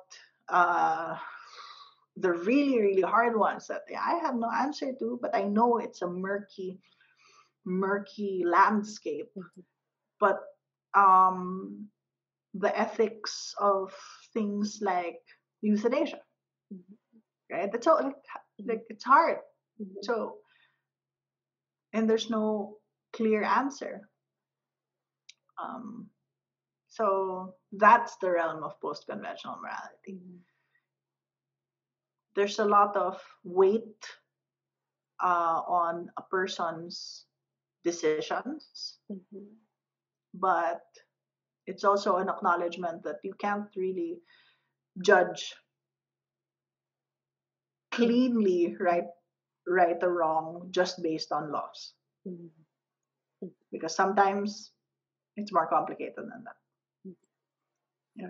uh, the really, really hard ones that I have no answer to, but I know it's a murky, murky landscape. Mm-hmm. But um, the ethics of things like euthanasia. Mm-hmm. Right? That's all like, like it's hard. Mm-hmm. So and there's no clear answer. Um, so that's the realm of post-conventional morality. Mm-hmm. There's a lot of weight uh, on a person's decisions. Mm-hmm but it's also an acknowledgement that you can't really judge cleanly right right or wrong just based on laws. Mm-hmm. because sometimes it's more complicated than that. Yeah.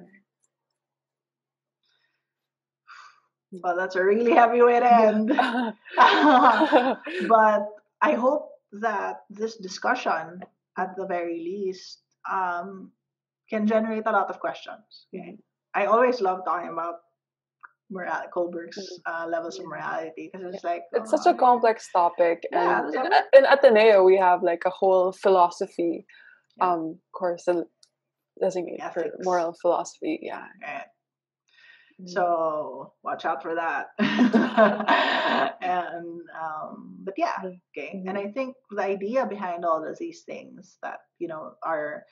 well that's a really heavyweight end. But i hope that this discussion at the very least, um, can generate a lot of questions. Okay? I always love talking about moral Kohlberg's mm. uh, levels of morality because it's like it's oh, such a complex topic, yeah, and in, in Ateneo we have like a whole philosophy yeah. um course designated for moral philosophy. Yeah. Right. So watch out for that. and um, but yeah, okay. Mm-hmm. And I think the idea behind all of these things that you know are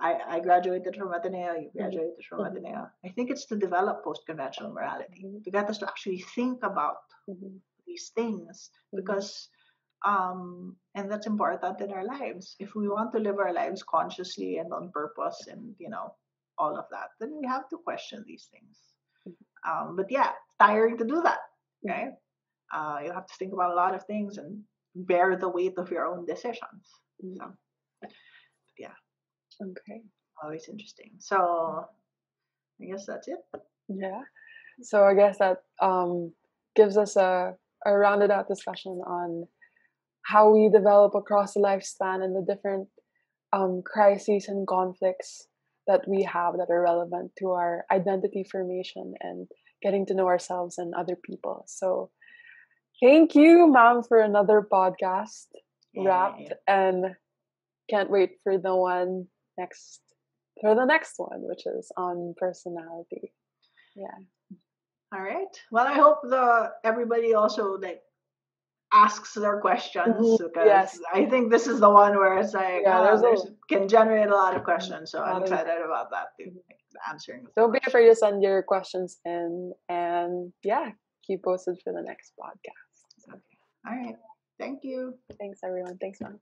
I, I graduated from Ateneo, you mm-hmm. graduated from mm-hmm. Ateneo. I think it's to develop post-conventional morality, mm-hmm. to get us to actually think about mm-hmm. these things mm-hmm. because um, and that's important in our lives. If we want to live our lives consciously and on purpose and you know all of that, then we have to question these things. Um, but yeah, tiring to do that, right? uh, you have to think about a lot of things and bear the weight of your own decisions. Mm-hmm. So, yeah. Okay. Always interesting. So, I guess that's it. Yeah. So I guess that um, gives us a, a rounded out discussion on how we develop across the lifespan and the different um, crises and conflicts that we have that are relevant to our identity formation and getting to know ourselves and other people. So thank you, ma'am, for another podcast wrapped and can't wait for the one next for the next one, which is on personality. Yeah. All right. Well, I hope the everybody also like asks their questions mm-hmm. because yes. I think this is the one where it's like yeah, oh, there's a, can generate a lot of questions. So I'm excited about that too, mm-hmm. answering. Don't be afraid to send your questions in, and yeah, keep posted for the next podcast. Okay. All right. Thank you. Thanks, everyone. Thanks, mom.